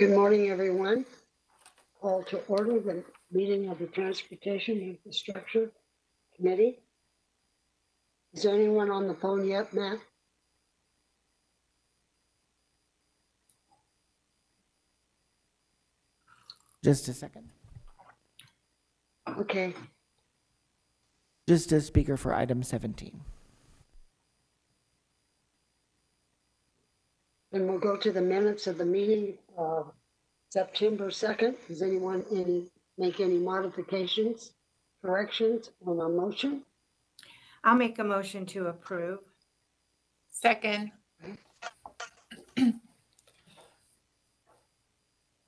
Good morning, everyone. Call to order the meeting of the Transportation Infrastructure Committee. Is there anyone on the phone yet, Matt? Just a second. Okay, Just a speaker for item 17. And we'll go to the minutes of the meeting of September 2nd. Does anyone any, make any modifications, corrections on a motion? I'll make a motion to approve. Second.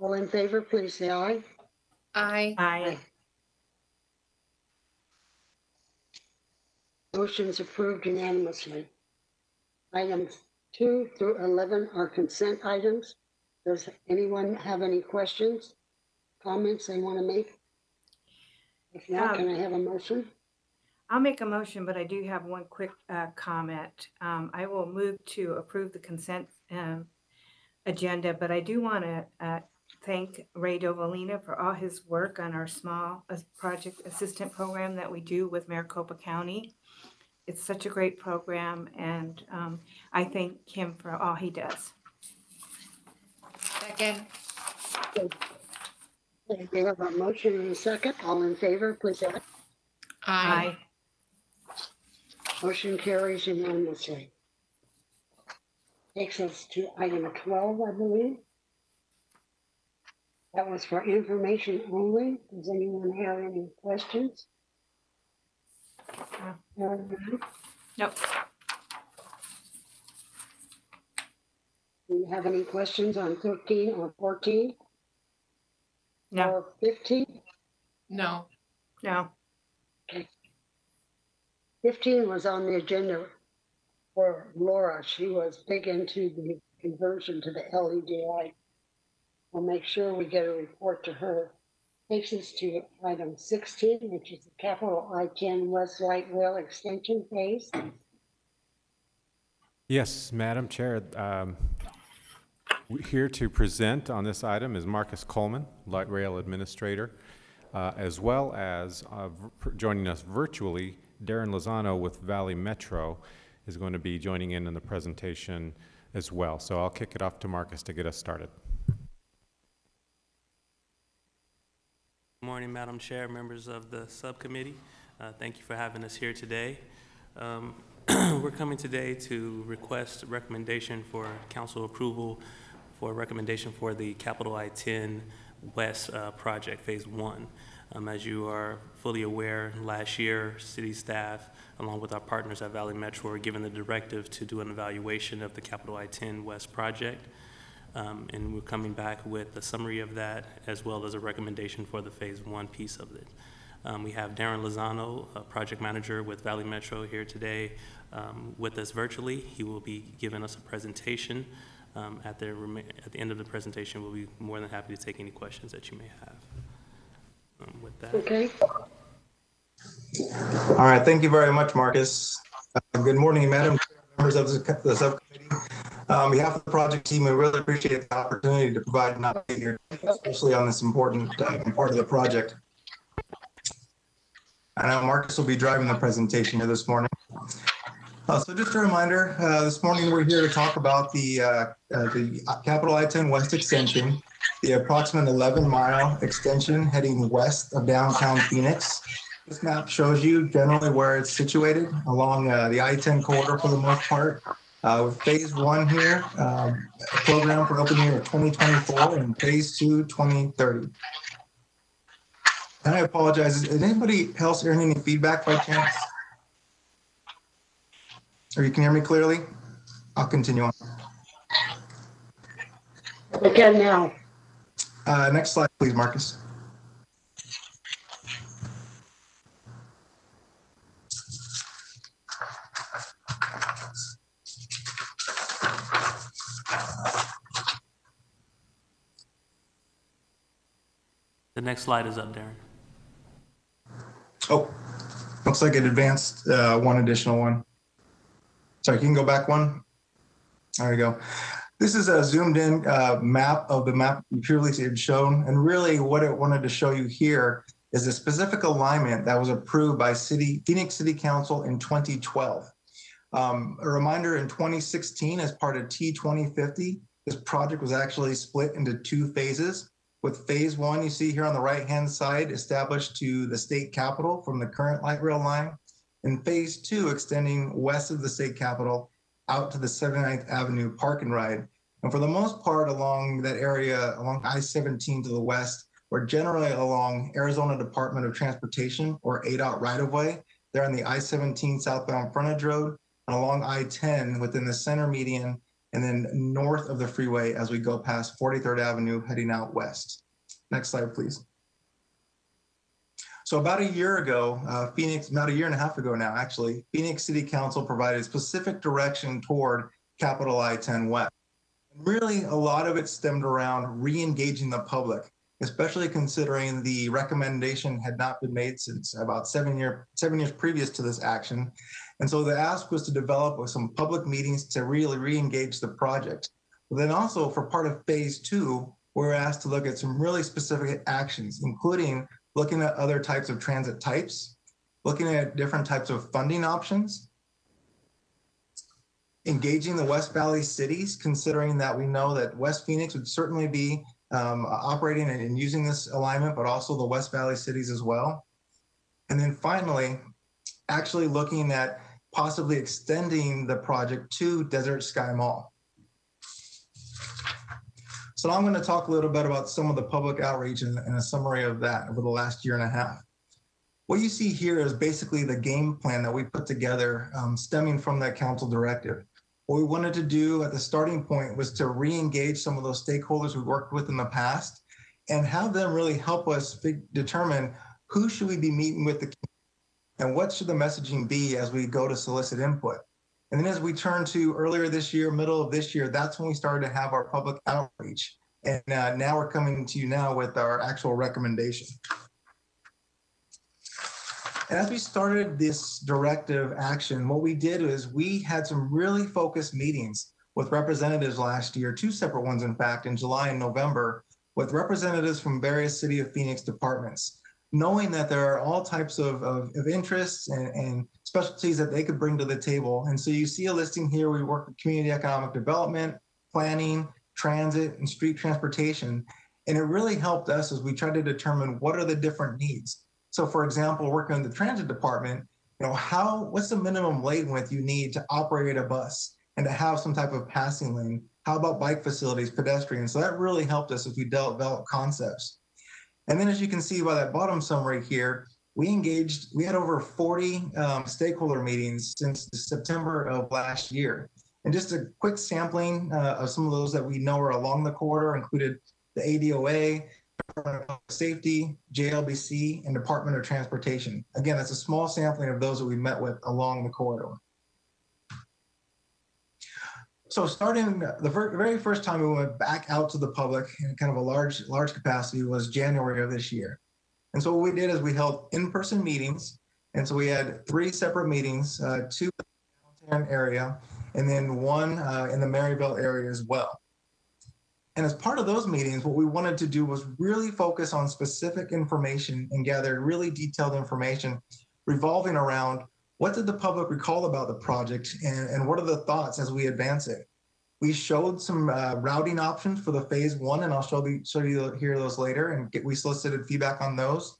All in favor, please say aye. Aye. Aye. Motion's approved unanimously. Item 2 through 11 are consent items. Does anyone have any questions, comments they want to make? If not, Um, can I have a motion? I'll make a motion, but I do have one quick uh, comment. Um, I will move to approve the consent um, agenda, but I do want to uh, thank Ray Dovalina for all his work on our small uh, project assistant program that we do with Maricopa County. It's such a great program, and um, I thank him for all he does. Second, We have a motion and a second. All in favor, please say aye. aye. Motion carries unanimously. Takes us to item 12, I believe. That was for information only. Does anyone have any questions? No. Nope. Do you have any questions on 13 or 14 No, or 15? No, no. 15 was on the agenda for Laura. She was big into the conversion to the LED light. We'll make sure we get a report to her. Takes us to item 16, which is the capitol I-10 West Light Rail Extension Phase. Yes, Madam Chair, um, here to present on this item is Marcus Coleman, Light Rail Administrator, uh, as well as uh, joining us virtually, Darren Lozano with Valley Metro is going to be joining in in the presentation as well. So I'll kick it off to Marcus to get us started. Morning, Madam Chair, members of the subcommittee. Uh, Thank you for having us here today. Um, We're coming today to request recommendation for council approval for recommendation for the Capitol I-10 West uh, Project Phase One. Um, As you are fully aware, last year, city staff, along with our partners at Valley Metro, were given the directive to do an evaluation of the Capitol I-10 West project. Um, And we're coming back with a summary of that, as well as a recommendation for the Phase One piece of it. Um, We have Darren Lozano, a project manager with Valley Metro, here today um, with us virtually. He will be giving us a presentation. Um, At the, rema- at the end of the presentation, we'll be more than happy to take any questions that you may have. Um, With that. Okay, All right, thank you very much, Marcus. Uh, Good morning, Madam Chair, members of the the subcommittee. Uh, On behalf of the project team, we really appreciate the opportunity to provide an update here, especially on this important uh, part of the project. I know Marcus will be driving the presentation here this morning. Uh, So just a reminder, uh, this morning we're here to talk about the, uh, uh, the Capitol I-10 West Extension, the approximate 11-mile extension heading west of downtown Phoenix. This map shows you generally where it's situated along uh, the I-10 corridor for the most part. Uh, With phase one here, um, program for opening year of 2024 and phase two, 2030. And I apologize, is anybody else hearing any feedback by chance? Or you can hear me clearly? I'll continue on. can now. Uh, Next slide, please, Marcus. The next slide is up, Darren. Oh, looks like it advanced uh, one additional one. Sorry, you can go back one? There you go. This is a zoomed in uh, map of the map previously had shown. And really what it wanted to show you here is a specific alignment that was approved by City Phoenix City Council in 2012. Um, a reminder in 2016, as part of T 2050, this project was actually split into two phases. With phase one, you see here on the right hand side, established to the state capitol from the current light rail line, and phase two extending west of the state capitol out to the 79th Avenue Park and Ride. And for the most part, along that area, along I 17 to the west, or generally along Arizona Department of Transportation or ADOT right of way. They're on the I 17 southbound frontage road and along I 10 within the center median and then north of the freeway as we go past 43rd Avenue heading out west. Next slide, please. So about a year ago, uh, Phoenix, about a year and a half ago now, actually, Phoenix City Council provided specific direction toward Capitol I-10 West. Really, a lot of it stemmed around re-engaging the public, especially considering the recommendation had not been made since about seven year, seven years previous to this action. And so the ask was to develop some public meetings to really re-engage the project. But then also for part of phase two, we're asked to look at some really specific actions, including looking at other types of transit types, looking at different types of funding options, engaging the West Valley cities, considering that we know that West Phoenix would certainly be um, operating and, and using this alignment, but also the West Valley cities as well. And then finally, actually looking at possibly extending the project to Desert Sky Mall. So now I'm going to talk a little bit about some of the public outreach and, and a summary of that over the last year and a half. What you see here is basically the game plan that we put together um, stemming from that council directive. What we wanted to do at the starting point was to re-engage some of those stakeholders we worked with in the past and have them really help us determine who should we be meeting with the and what should the messaging be as we go to solicit input. And then as we turn to earlier this year, middle of this year, that's when we started to have our public outreach. And uh, now we're coming to you now with our actual recommendation. And as we started this directive action, what we did is we had some really focused meetings with representatives last year, two separate ones, in fact, in July and November, with representatives from various City of Phoenix departments, knowing that there are all types of, of, of interests and, and specialties that they could bring to the table. And so you see a listing here, we work with community economic development, planning, transit, and street transportation. And it really helped us as we tried to determine what are the different needs. So for example, working in the transit department, you know, how, what's the minimum lane width you need to operate a bus and to have some type of passing lane? How about bike facilities, pedestrians? So that really helped us as we develop concepts. And then as you can see by that bottom summary here, we engaged, we had over 40 um, stakeholder meetings since September of last year. And just a quick sampling uh, of some of those that we know are along the corridor included the ADOA, Department of Safety, JLBC, and Department of Transportation. Again, that's a small sampling of those that we met with along the corridor. So starting the very first time we went back out to the public in kind of a large, large capacity was January of this year. And so what we did is we held in-person meetings. And so we had three separate meetings, uh, two in the downtown area, and then one uh, in the Maryvale area as well. And as part of those meetings, what we wanted to do was really focus on specific information and gather really detailed information revolving around what did the public recall about the project and, and what are the thoughts as we advance it. We showed some uh, routing options for the phase one, and I'll show, you, show you here those later and get, we solicited feedback on those.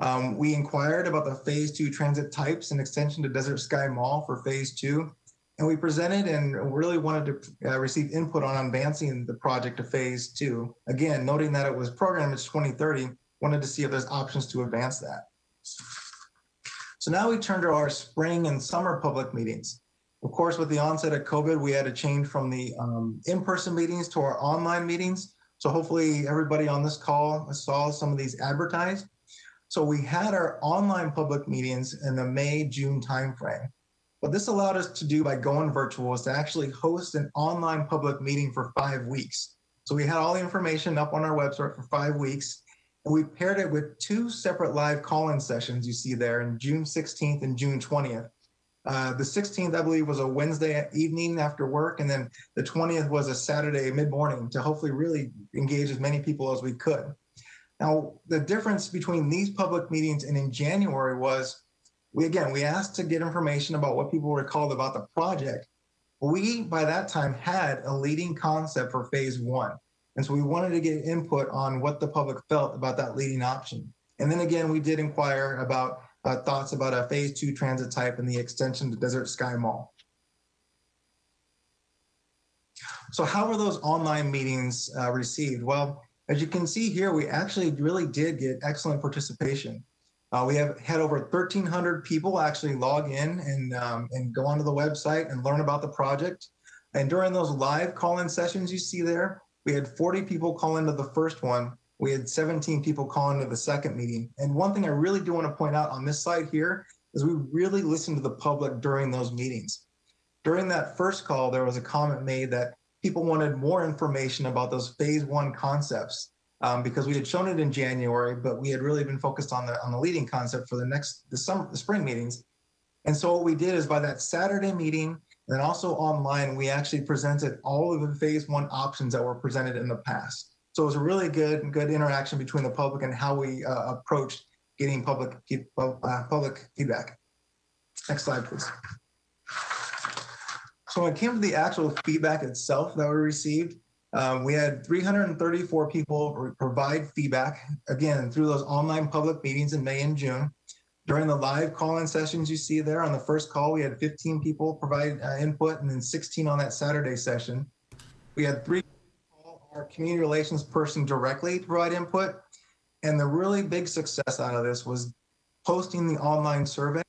Um, we inquired about the phase two transit types and extension to Desert Sky Mall for phase two. And we presented and really wanted to uh, receive input on advancing the project to phase two. Again, noting that it was programmed as 2030, wanted to see if there's options to advance that. So now we turn to our spring and summer public meetings. Of course, with the onset of COVID, we had to change from the um, in-person meetings to our online meetings. So hopefully everybody on this call saw some of these advertised. So we had our online public meetings in the May, June timeframe. What this allowed us to do by going virtual is to actually host an online public meeting for five weeks. So we had all the information up on our website for five weeks, and we paired it with two separate live call-in sessions you see there in June 16th and June 20th. Uh, the 16th, I believe, was a Wednesday evening after work, and then the 20th was a Saturday mid morning to hopefully really engage as many people as we could. Now, the difference between these public meetings and in January was we again we asked to get information about what people recalled about the project. We by that time had a leading concept for phase one. And so we wanted to get input on what the public felt about that leading option. And then again, we did inquire about uh, thoughts about a phase two transit type and the extension to Desert Sky Mall. So how were those online meetings uh, received? Well, as you can see here, we actually really did get excellent participation. Uh, we have had over 1,300 people actually log in and, um, and go onto the website and learn about the project. And during those live call-in sessions you see there, we had 40 people call into the first one. We had 17 people call into the second meeting. And one thing I really do want to point out on this slide here is we really listened to the public during those meetings. During that first call, there was a comment made that people wanted more information about those phase one concepts um, because we had shown it in January, but we had really been focused on the on the leading concept for the next the summer the spring meetings. And so what we did is by that Saturday meeting, then also online, we actually presented all of the phase one options that were presented in the past. So it was a really good good interaction between the public and how we uh, approached getting public uh, public feedback. Next slide, please. So when it came to the actual feedback itself that we received, um, we had 334 people provide feedback, again, through those online public meetings in May and June. During the live call-in sessions you see there, on the first call, we had 15 people provide uh, input and then 16 on that Saturday session. We had three call our community relations person directly to provide input. And the really big success out of this was posting the online survey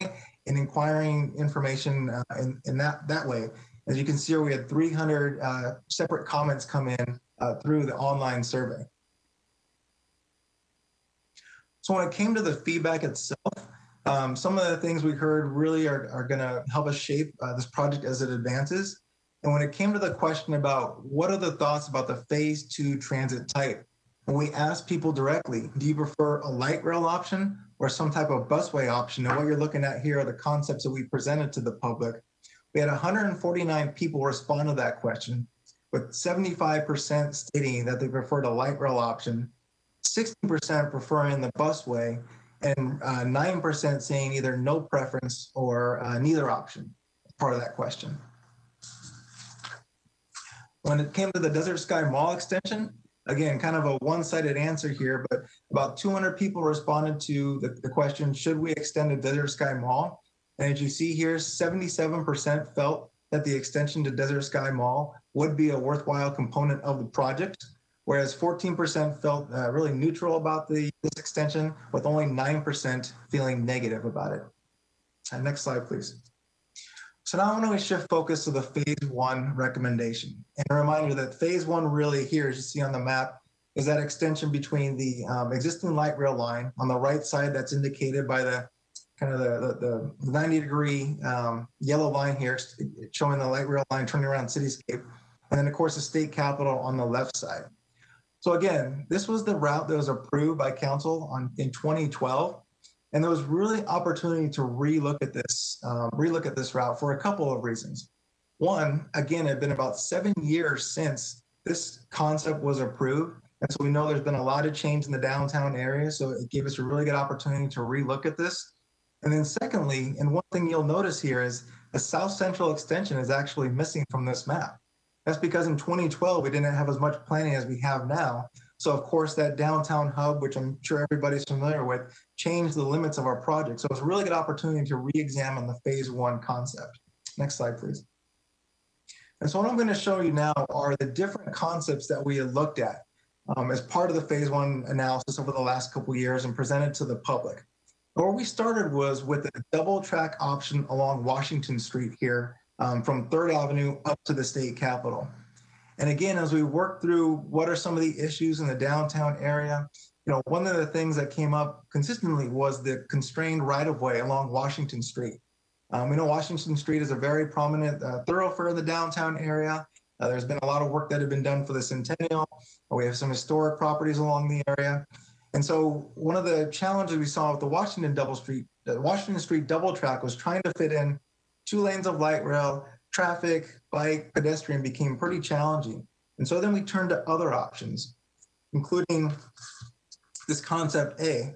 and inquiring information uh, in, in that, that way. As you can see here, we had 300 uh, separate comments come in uh, through the online survey. So when it came to the feedback itself, um, some of the things we heard really are, are going to help us shape uh, this project as it advances. And when it came to the question about what are the thoughts about the phase two transit type, when we asked people directly, do you prefer a light rail option or some type of busway option? And what you're looking at here are the concepts that we presented to the public. We had 149 people respond to that question, with 75% stating that they preferred a light rail option, 60% preferring the busway, and uh, 9% saying either no preference or uh, neither option. Part of that question. When it came to the Desert Sky Mall extension, again, kind of a one-sided answer here, but about 200 people responded to the, the question, should we extend the Desert Sky Mall? And as you see here, 77% felt that the extension to Desert Sky Mall would be a worthwhile component of the project, whereas 14% felt uh, really neutral about the this extension, with only 9% feeling negative about it. Uh, next slide, please. So now I'm going to shift focus to the phase one recommendation. And a reminder that phase one really here, as you see on the map, is that extension between the um, existing light rail line on the right side that's indicated by the kind of the, the, the 90 degree um, yellow line here showing the light rail line turning around cityscape. And then of course the state capitol on the left side. So again, this was the route that was approved by council on in 2012. And there was really opportunity to relook at this, um, relook at this route for a couple of reasons. One, again, it had been about seven years since this concept was approved. And so we know there's been a lot of change in the downtown area. So it gave us a really good opportunity to relook at this. And then secondly, and one thing you'll notice here is the South Central extension is actually missing from this map. That's because in 2012, we didn't have as much planning as we have now. So of course that downtown hub, which I'm sure everybody's familiar with, changed the limits of our project. So it's a really good opportunity to re-examine the phase one concept. Next slide, please. And so what I'm gonna show you now are the different concepts that we had looked at um, as part of the phase one analysis over the last couple years and presented to the public. Where we started was with a double track option along Washington Street here um, from Third Avenue up to the state capitol. And again, as we work through what are some of the issues in the downtown area, you know, one of the things that came up consistently was the constrained right of way along Washington Street. Um, we know Washington Street is a very prominent uh, thoroughfare in the downtown area. Uh, there's been a lot of work that had been done for the Centennial. We have some historic properties along the area. And so one of the challenges we saw with the Washington double street, the Washington Street double track was trying to fit in two lanes of light rail, traffic, bike, pedestrian became pretty challenging. And so then we turned to other options, including this concept A.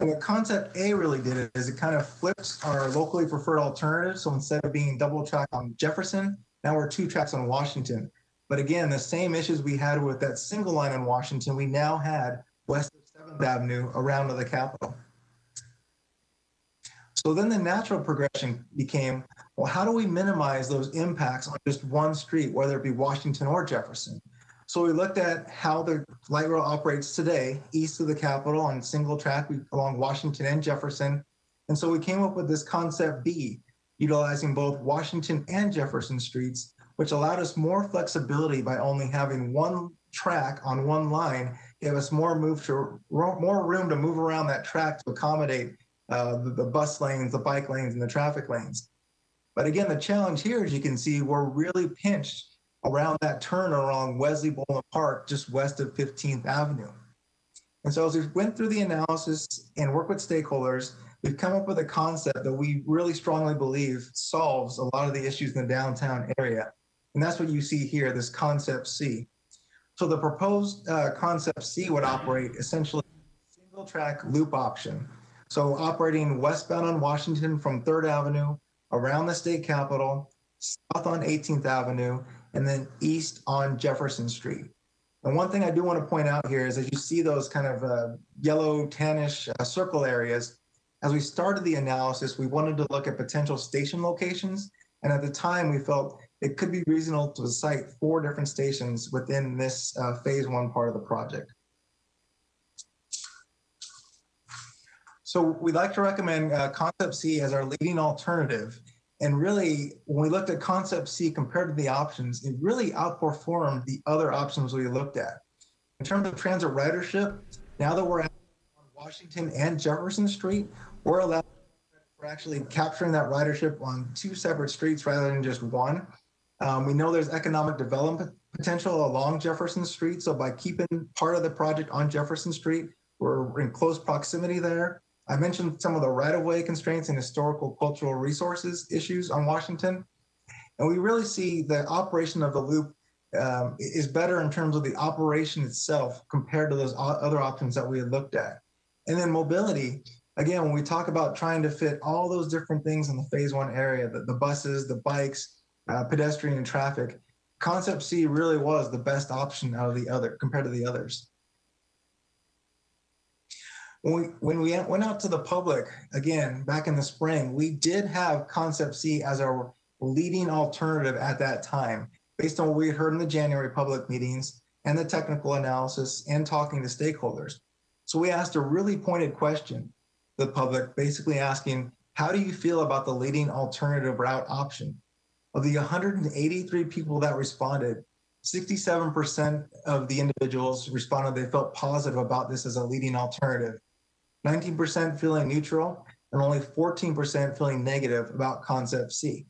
And what concept A really did is it kind of flips our locally preferred alternative. So instead of being double track on Jefferson, now we're two tracks on Washington. But again, the same issues we had with that single line on Washington, we now had west of 7th Avenue around to the Capitol. So then the natural progression became, well, how do we minimize those impacts on just one street, whether it be Washington or Jefferson? So we looked at how the light rail operates today, east of the Capitol on single track along Washington and Jefferson. And so we came up with this concept B, utilizing both Washington and Jefferson streets, which allowed us more flexibility by only having one track on one line, gave us more move to more room to move around that track to accommodate uh, the, the bus lanes, the bike lanes, and the traffic lanes. But again, the challenge here, as you can see, we're really pinched around that turn along Wesley Bolin Park, just west of 15th Avenue. And so as we went through the analysis and worked with stakeholders, we've come up with a concept that we really strongly believe solves a lot of the issues in the downtown area. And that's what you see here, this concept C. So the proposed uh, concept C would operate essentially single track loop option. So operating westbound on Washington from 3rd Avenue, around the state capitol, south on 18th Avenue, and then east on Jefferson Street. And one thing I do want to point out here is as you see those kind of uh, yellow tannish uh, circle areas, as we started the analysis, we wanted to look at potential station locations. And at the time, we felt it could be reasonable to site four different stations within this uh, phase one part of the project. So we'd like to recommend uh, Concept C as our leading alternative. And really, when we looked at Concept C compared to the options, it really outperformed the other options we looked at. In terms of transit ridership, now that we're on Washington and Jefferson Street, we're allowed actually capturing that ridership on two separate streets rather than just one. Um, we know there's economic development potential along Jefferson Street. So by keeping part of the project on Jefferson Street, we're in close proximity there. I mentioned some of the right-of-way constraints and historical cultural resources issues on Washington. And we really see the operation of the loop um, is better in terms of the operation itself compared to those other options that we had looked at. And then mobility, again, when we talk about trying to fit all those different things in the phase one area, the, the buses, the bikes, uh, pedestrian traffic, concept C really was the best option out of the other compared to the others when we when we went out to the public again back in the spring, we did have Concept C as our leading alternative at that time, based on what we heard in the January public meetings and the technical analysis and talking to stakeholders. So we asked a really pointed question the public, basically asking, how do you feel about the leading alternative route option? Of the 183 people that responded, 67% of the individuals responded they felt positive about this as a leading alternative. 19% feeling neutral, and only 14% feeling negative about concept C.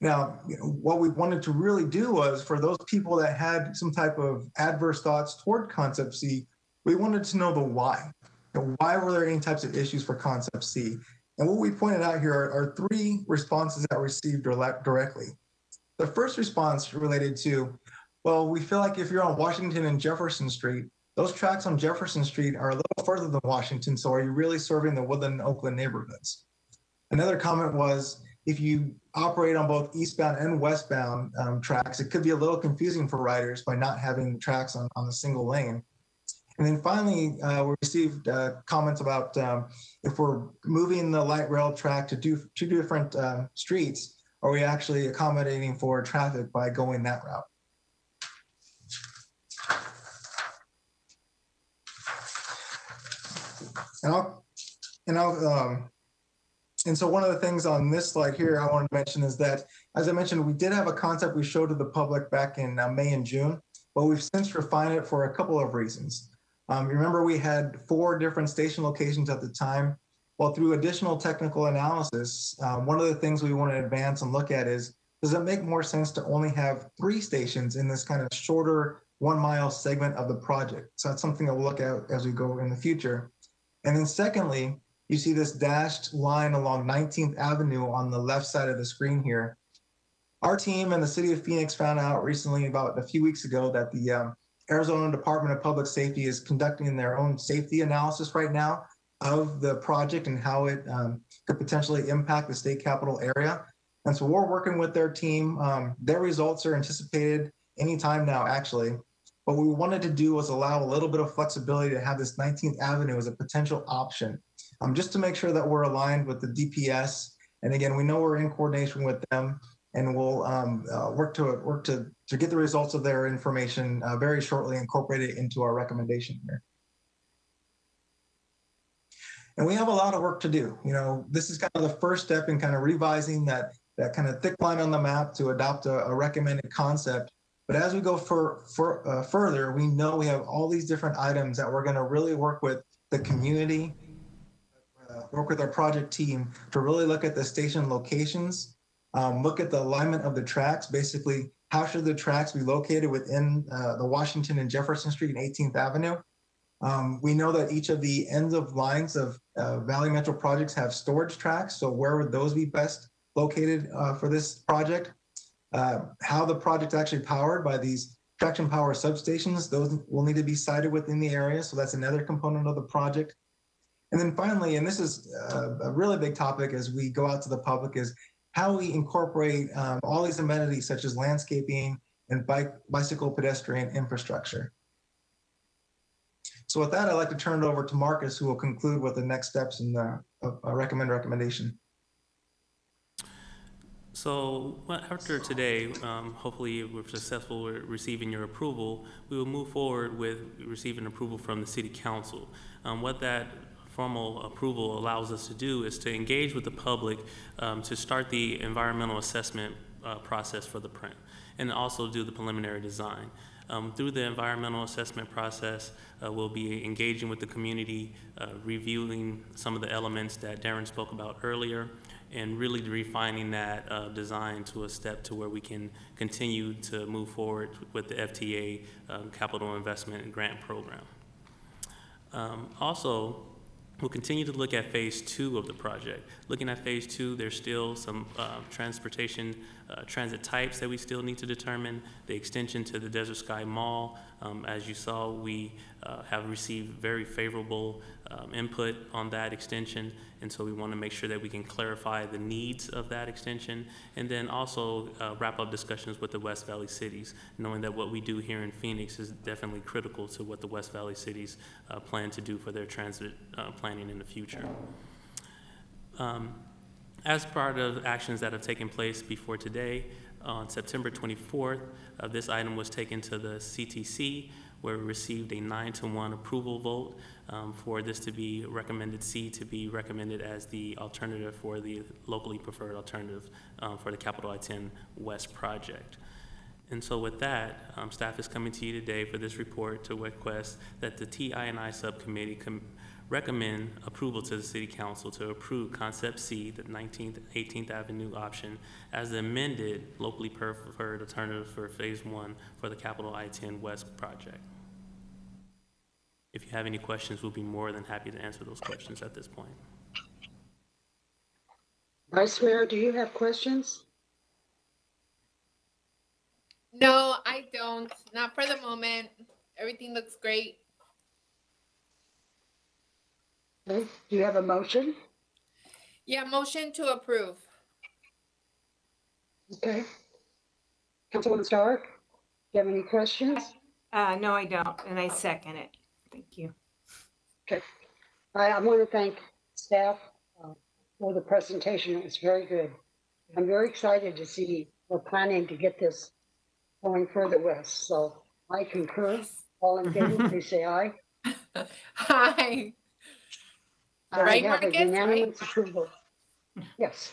Now, you know, what we wanted to really do was for those people that had some type of adverse thoughts toward concept C, we wanted to know the why. You know, why were there any types of issues for concept C? And what we pointed out here are, are three responses that received directly. The first response related to, well, we feel like if you're on Washington and Jefferson Street, those tracks on Jefferson Street are a little further than Washington, so are you really serving the Woodland and Oakland neighborhoods? Another comment was if you operate on both eastbound and westbound um, tracks, it could be a little confusing for riders by not having the tracks on, on a single lane. And then finally, uh, we received uh, comments about um, if we're moving the light rail track to do two different uh, streets, are we actually accommodating for traffic by going that route? And I'll, and I'll, um, and so one of the things on this slide here I wanted to mention is that, as I mentioned, we did have a concept we showed to the public back in uh, May and June, but we've since refined it for a couple of reasons. Um, remember, we had four different station locations at the time. Well, through additional technical analysis, um, one of the things we want to advance and look at is, does it make more sense to only have three stations in this kind of shorter one mile segment of the project? So that's something we'll look at as we go in the future. And then secondly, you see this dashed line along 19th Avenue on the left side of the screen here. Our team and the city of Phoenix found out recently, about a few weeks ago, that the um, Arizona Department of Public Safety is conducting their own safety analysis right now of the project and how it um, could potentially impact the state capitol area. And so we're working with their team. Um, their results are anticipated anytime now, actually. What we wanted to do was allow a little bit of flexibility to have this 19th Avenue as a potential option, um, just to make sure that we're aligned with the DPS. And again, we know we're in coordination with them, and we'll um, uh, work to work to to get the results of their information uh, very shortly, incorporate it into our recommendation here. And we have a lot of work to do. You know, this is kind of the first step in kind of revising that that kind of thick line on the map to adopt a, a recommended concept. But as we go for, for uh, further, we know we have all these different items that we're going to really work with the community, uh, work with our project team to really look at the station locations, um, look at the alignment of the tracks. Basically, how should the tracks be located within uh, the Washington and Jefferson Street and 18th Avenue? Um, we know that each of the ends of lines of uh, Valley Metro projects have storage tracks. So where would those be best located uh, for this project? Uh, how the project actually powered by these traction power substations, those will need to be sited within the area. So that's another component of the project. And then finally, and this is uh, a really big topic as we go out to the public, is how we incorporate um, all these amenities such as landscaping and bike, bicycle pedestrian infrastructure. So with that, I'd like to turn it over to Marcus, who will conclude with the next steps and the uh, recommend recommendation. So after today, um, hopefully if we're successful with receiving your approval, we will move forward with receiving approval from the city council. Um, what that formal approval allows us to do is to engage with the public um, to start the environmental assessment uh, process for the print and also do the preliminary design. Um, through the environmental assessment process, uh, we'll be engaging with the community, uh, reviewing some of the elements that Darren spoke about earlier, and really refining that uh, design to a step to where we can continue to move forward with the FTA um, capital investment and grant program. Um, also, We'll continue to look at phase two of the project. Looking at phase two, there's still some uh, transportation uh, transit types that we still need to determine. The extension to the Desert Sky Mall, um, as you saw, we uh, have received very favorable um, input on that extension, and so we want to make sure that we can clarify the needs of that extension, and then also uh, wrap up discussions with the West Valley cities, knowing that what we do here in Phoenix is definitely critical to what the West Valley cities uh, plan to do for their transit uh, planning in the future. Um, as part of actions that have taken place before today, on September 24th, uh, this item was taken to the CTC, where we received a nine to one approval vote um, for this to be recommended C to be recommended as the alternative for the locally preferred alternative um, for the Capitol I-10 West project. And so with that, um, staff is coming to you today for this report to request that the TI&I subcommittee com recommend approval to the City Council to approve Concept C, the 19th, 18th Avenue option, as the amended locally preferred alternative for Phase 1 for the Capitol I-10 West project. If you have any questions, we'll be more than happy to answer those questions at this point. Vice Mayor, do you have questions? No, I don't. Not for the moment. Everything looks great. Okay, Do you have a motion? Yeah, motion to approve. Okay. Councilwoman Stark, do you have any questions? Uh, no, I don't, and I second it. Thank you. Okay. I, I want to thank staff uh, for the presentation. It was very good. I'm very excited to see we're planning to get this going further west. So I concur. All in favor, please say aye. Hi. I Right, have a Marcus? Right. Approval. Yes.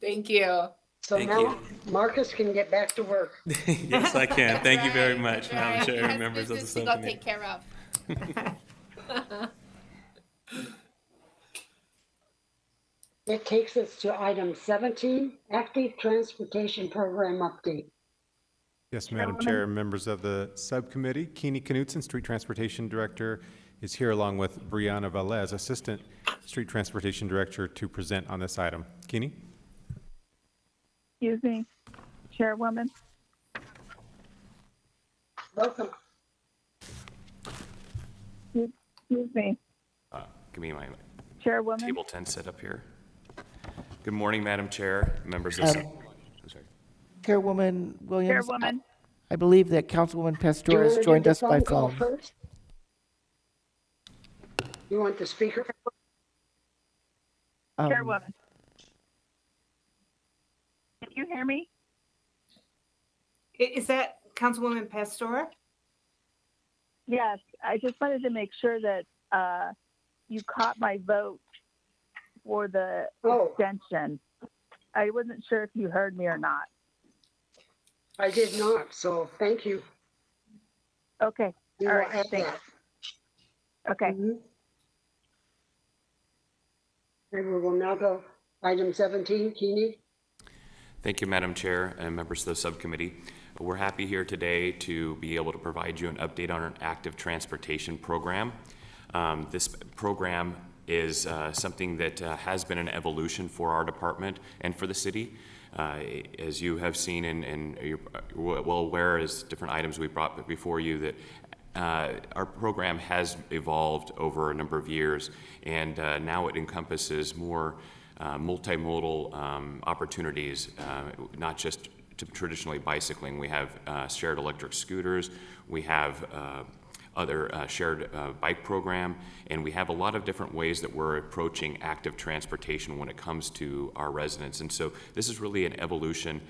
Thank you. So Thank now you. Marcus can get back to work. yes, I can. Thank you very much, right. Madam Chair and members of the business to go subcommittee. take care of. It takes us to item 17, active transportation program update. Yes, Madam Chair, members of the subcommittee, Kini Knudson, Street Transportation Director, is here along with Brianna Velez, Assistant Street Transportation Director, to present on this item. Keeney? Excuse me, Chairwoman. Welcome. Excuse me, Uh, Give me my Chairwoman. table 10 set up here. Good morning, Madam Chair, members of, Um, sub- I'm sorry. Chairwoman Williams. I- Chairwoman, I believe that Councilwoman Do Pastor has joined us by phone. first? You want the speaker? Um, Chairwoman. Can you hear me? Is that Councilwoman Pastor? Yes, I just wanted to make sure that uh, you caught my vote for the Oh. extension. I wasn't sure if you heard me or not. I did not, so thank you. Okay, We All right, thanks. that. okay. Mhm. And we will now go item 17, Kini. Thank you, Madam Chair and members of the subcommittee. We're happy here today to be able to provide you an update on our active transportation program. Um, This program is uh, something that uh, has been an evolution for our department and for the city. Uh, As you have seen and- you're well aware as different items we brought before you, that uh, our program has evolved over a number of years, and uh, now it encompasses more uh, multimodal um, opportunities, uh, not just to traditionally bicycling. We have uh, shared electric scooters, we have uh, other uh, shared uh, bike program, and we have a lot of different ways that we're approaching active transportation when it comes to our residents. And so this is really an evolution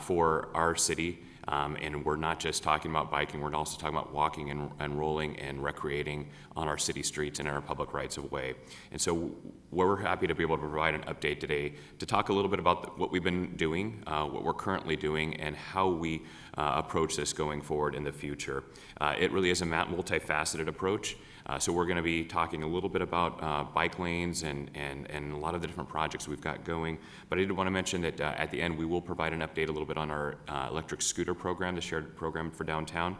for our city. Um, and we're not just talking about biking, we're also talking about walking and, and rolling and recreating on our city streets and in our public rights of way. And so we're happy to be able to provide an update today to talk a little bit about what we've been doing, uh, what we're currently doing, and how we uh, approach this going forward in the future. Uh, it really is a multifaceted approach. Uh, so we're going to be talking a little bit about uh, bike lanes and, and, and a lot of the different projects we've got going. But I did want to mention that uh, at the end, we will provide an update a little bit on our uh, electric scooter program, the shared program for downtown.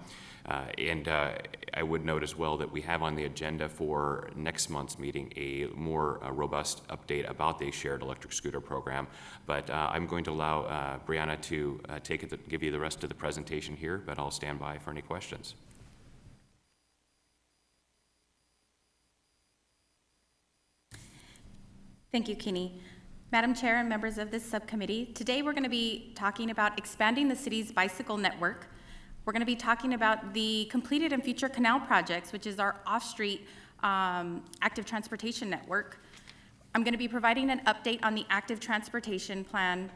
Uh, and uh, I would note as well that we have on the agenda for next month's meeting a more robust update about the shared electric scooter program. But I'm going to allow Brianna to take it, give you the rest of the presentation here, but I'll stand by for any questions. Thank you, Kenny. Madam Chair and members of this subcommittee, today we're going to be talking about expanding the city's bicycle network. We're going to be talking about the completed and future canal projects, which is our off-street um, active transportation network. I'm going to be providing an update on the active transportation plan.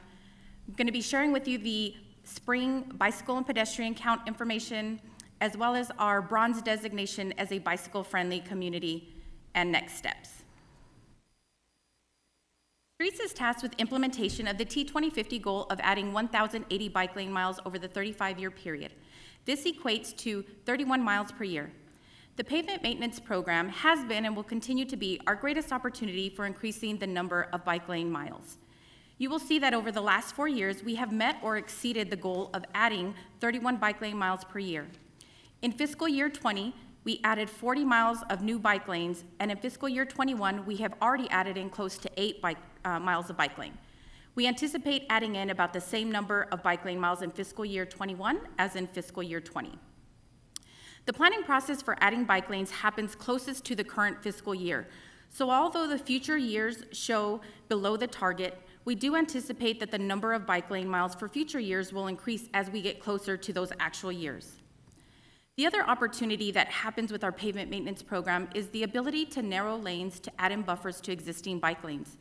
I'm going to be sharing with you the spring bicycle and pedestrian count information, as well as our bronze designation as a bicycle-friendly community and next steps. Streets is tasked with implementation of the T2050 goal of adding 1,080 bike lane miles over the 35-year period. This equates to 31 miles per year. The pavement maintenance program has been and will continue to be our greatest opportunity for increasing the number of bike lane miles. You will see that over the last four years, we have met or exceeded the goal of adding 31 bike lane miles per year. In fiscal year 20, we added 40 miles of new bike lanes, and in fiscal year 21, we have already added in close to eight bike, uh, miles of bike lane. We anticipate adding in about the same number of bike lane miles in fiscal year 21 as in fiscal year 20. The planning process for adding bike lanes happens closest to the current fiscal year. So although the future years show below the target, we do anticipate that the number of bike lane miles for future years will increase as we get closer to those actual years. The other opportunity that happens with our pavement maintenance program is the ability to narrow lanes to add in buffers to existing bike lanes.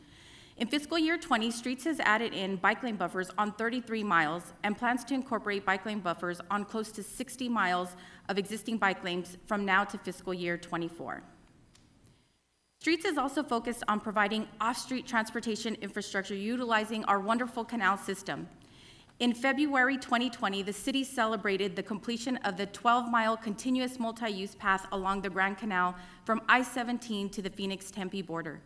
In fiscal year 20, Streets has added in bike lane buffers on 33 miles and plans to incorporate bike lane buffers on close to 60 miles of existing bike lanes from now to fiscal year 24. Streets is also focused on providing off-street transportation infrastructure utilizing our wonderful canal system. In February 2020, the city celebrated the completion of the 12-mile continuous multi-use path along the Grand Canal from I-17 to the Phoenix-Tempe border.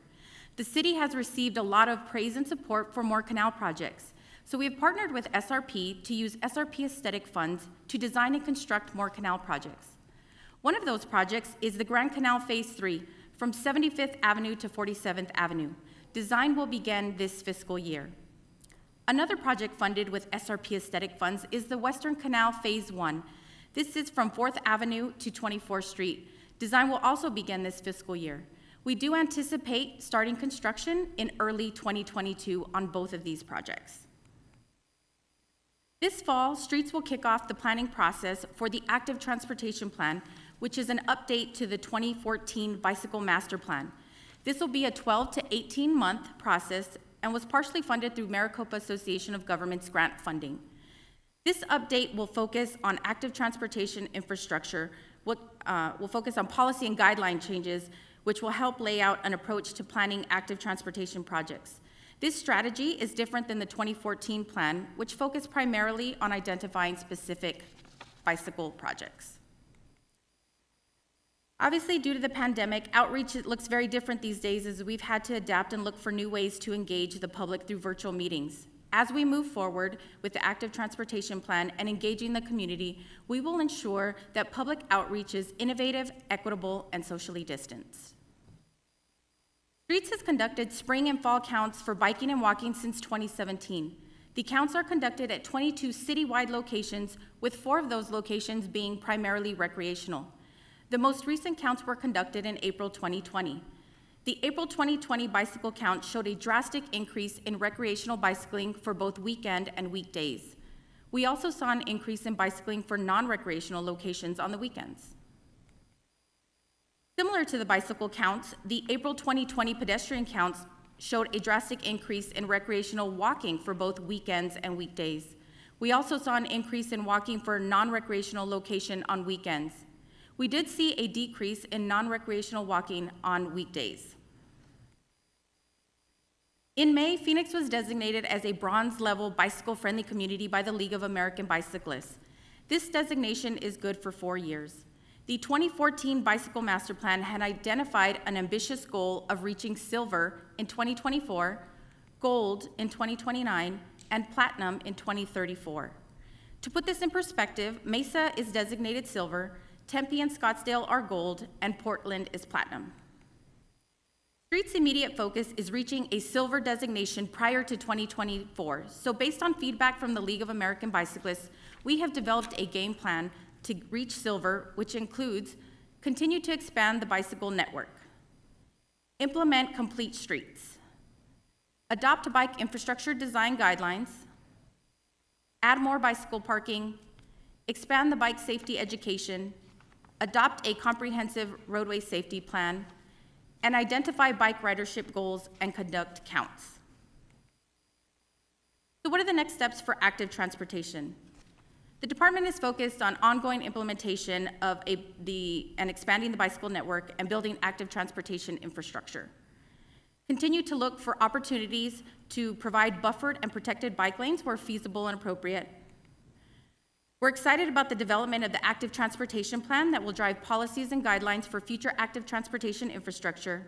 The city has received a lot of praise and support for more canal projects, so we have partnered with SRP to use SRP aesthetic funds to design and construct more canal projects. One of those projects is the Grand Canal Phase 3 from 75th Avenue to 47th Avenue. Design will begin this fiscal year. Another project funded with SRP aesthetic funds is the Western Canal Phase 1. This is from 4th Avenue to 24th Street. Design will also begin this fiscal year. We do anticipate starting construction in early 2022 on both of these projects. This fall, Streets will kick off the planning process for the Active Transportation Plan, which is an update to the 2014 Bicycle Master Plan. This will be a 12 to 18 month process and was partially funded through Maricopa Association of Governments grant funding. This update will focus on active transportation infrastructure, will, uh, will focus on policy and guideline changes, which will help lay out an approach to planning active transportation projects. This strategy is different than the 2014 plan, which focused primarily on identifying specific bicycle projects. Obviously, due to the pandemic, outreach looks very different these days as we've had to adapt and look for new ways to engage the public through virtual meetings. As we move forward with the active transportation plan and engaging the community, we will ensure that public outreach is innovative, equitable, and socially distanced. Streets has conducted spring and fall counts for biking and walking since 2017. The counts are conducted at 22 citywide locations, with four of those locations being primarily recreational. The most recent counts were conducted in April 2020. The April 2020 bicycle count showed a drastic increase in recreational bicycling for both weekend and weekdays. We also saw an increase in bicycling for non recreational locations on the weekends. Similar to the bicycle counts, the April 2020 pedestrian counts showed a drastic increase in recreational walking for both weekends and weekdays. We also saw an increase in walking for non recreational location on weekends. We did see a decrease in non recreational walking on weekdays. In May, Phoenix was designated as a bronze level bicycle friendly community by the League of American Bicyclists. This designation is good for four years. The 2014 Bicycle Master Plan had identified an ambitious goal of reaching silver in 2024, gold in 2029, and platinum in 2034. To put this in perspective, Mesa is designated silver, Tempe and Scottsdale are gold, and Portland is platinum. Street's immediate focus is reaching a silver designation prior to 2024. So based on feedback from the League of American Bicyclists, we have developed a game plan to reach silver, which includes continue to expand the bicycle network, implement complete streets, adopt bike infrastructure design guidelines, add more bicycle parking, expand the bike safety education, adopt a comprehensive roadway safety plan, and identify bike ridership goals and conduct counts. So what are the next steps for active transportation? The department is focused on ongoing implementation of a, the, and expanding the bicycle network and building active transportation infrastructure. Continue to look for opportunities to provide buffered and protected bike lanes where feasible and appropriate. We're excited about the development of the active transportation plan that will drive policies and guidelines for future active transportation infrastructure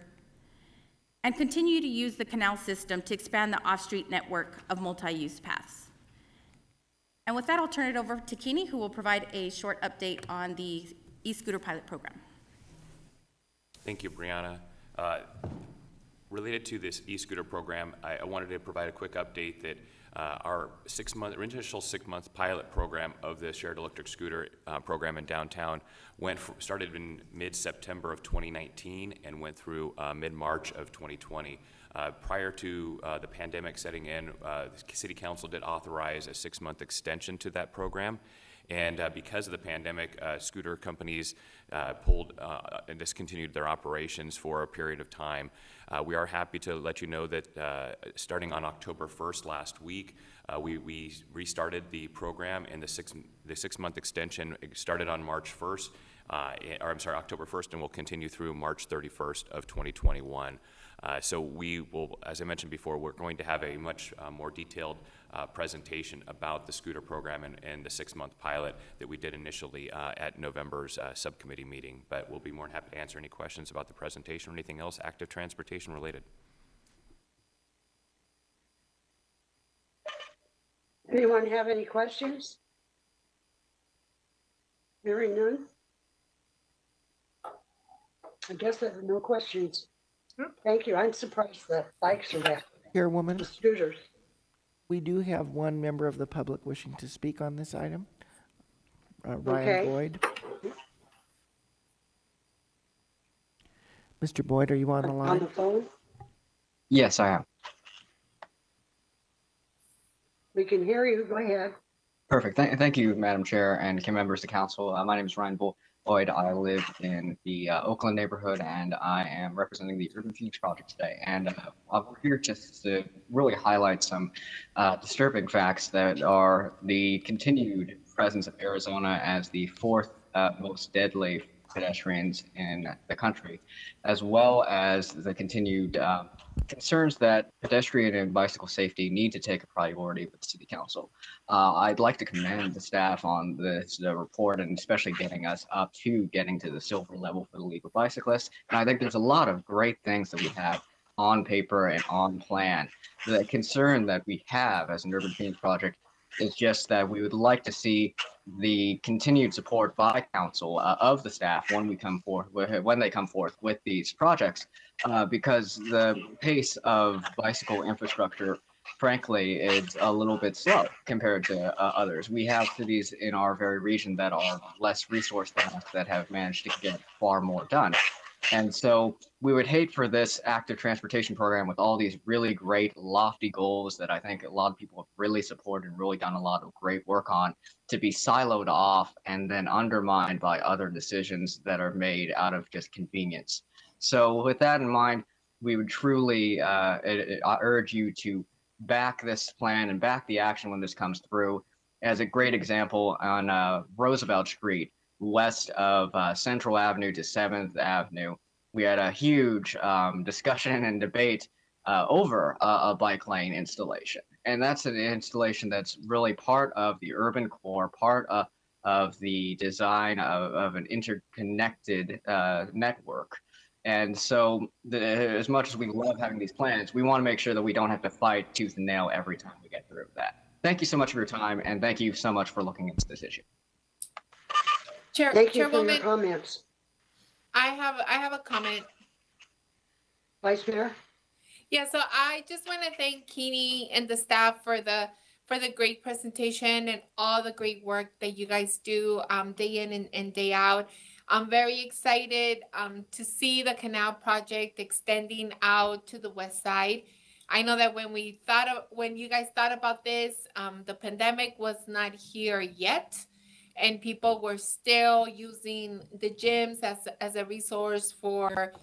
and continue to use the canal system to expand the off-street network of multi-use paths. And with that, I'll turn it over to Kini, who will provide a short update on the e-scooter pilot program. Thank you, Brianna. Uh, related to this e-scooter program, I, I, wanted to provide a quick update that uh, our six-month, initial six-month pilot program of the shared electric scooter uh, program in downtown went for, started in mid-September of 2019 and went through uh, mid-March of 2020. Uh, prior to uh, the pandemic setting in, uh, the City Council did authorize a six-month extension to that program. And uh, because of the pandemic, uh, scooter companies uh, pulled and discontinued their operations for a period of time. Uh, we are happy to let you know that uh, starting on October 1st last week, uh, we, we restarted the program and the six the six month extension started on March 1st, eh, or I'm sorry, October 1st, and will continue through March 31st of 2021. Uh, so we will, as I mentioned before, we're going to have a much uh, more detailed uh, presentation about the scooter program and, and, the six-month pilot that we did initially uh, at November's uh, subcommittee meeting. But we'll be more than happy to answer any questions about the presentation or anything else active transportation related. Anyone have any questions? Hearing none? I guess there are no questions. Thank you. I'm surprised that bikes are that, Chairwoman, the scooters. We do have one member of the public wishing to speak on this item. Uh, Okay. Ryan Boyd. Mr. Boyd, are you on the On line? the phone. Yes, I am. We can hear you. Go ahead. Perfect. Thank, thank you, Madam Chair and can members of the council. Uh, my name is Ryan Bull- I live in the uh, Oakland neighborhood and I am representing the Urban Phoenix Project today. And uh, I'm here just to really highlight some uh, disturbing facts that are the continued presence of Arizona as the fourth uh, most deadly pedestrians in the country, as well as the continued uh, concerns that pedestrian and bicycle safety need to take a priority with the city council. Uh, I'd like to commend the staff on this the report and especially getting us up to getting to the silver level for the legal bicyclists. And I think there's a lot of great things that we have on paper and on plan. The concern that we have as an urban change project is just that we would like to see the continued support by council uh, of the staff when we come forth when they come forth with these projects uh, because the pace of bicycle infrastructure frankly is a little bit slow compared to uh, others. We have cities in our very region that are less resource than us that have managed to get far more done and so we would hate for this active transportation program with all these really great lofty goals that I think a lot of people have really supported and really done a lot of great work on to be siloed off and then undermined by other decisions that are made out of just convenience. So with that in mind, we would truly uh, I- I urge you to back this plan and back the action when this comes through. As a great example on uh, Roosevelt Street, west of uh, Central Avenue to 7th Avenue, we had a huge um, discussion and debate uh, over a, a bike lane installation. And that's an installation that's really part of the urban core, part of, of the design of, of an interconnected uh, network. And so, the, as much as we love having these plans, we want to make sure that we don't have to fight tooth and nail every time we get through that. Thank you so much for your time, and thank you so much for looking into this issue. Chair, Thank you for your Chairwoman, comments. I have, I have a comment. Vice Mayor? Yeah, so I just want to thank Kini and the staff for the for the great presentation and all the great work that you guys do um, day in and, and day out. I'm very excited um, to see the canal project extending out to the west side. I know that when we thought of when you guys thought about this, um, the pandemic was not here yet, and people were still using the gyms as as a resource for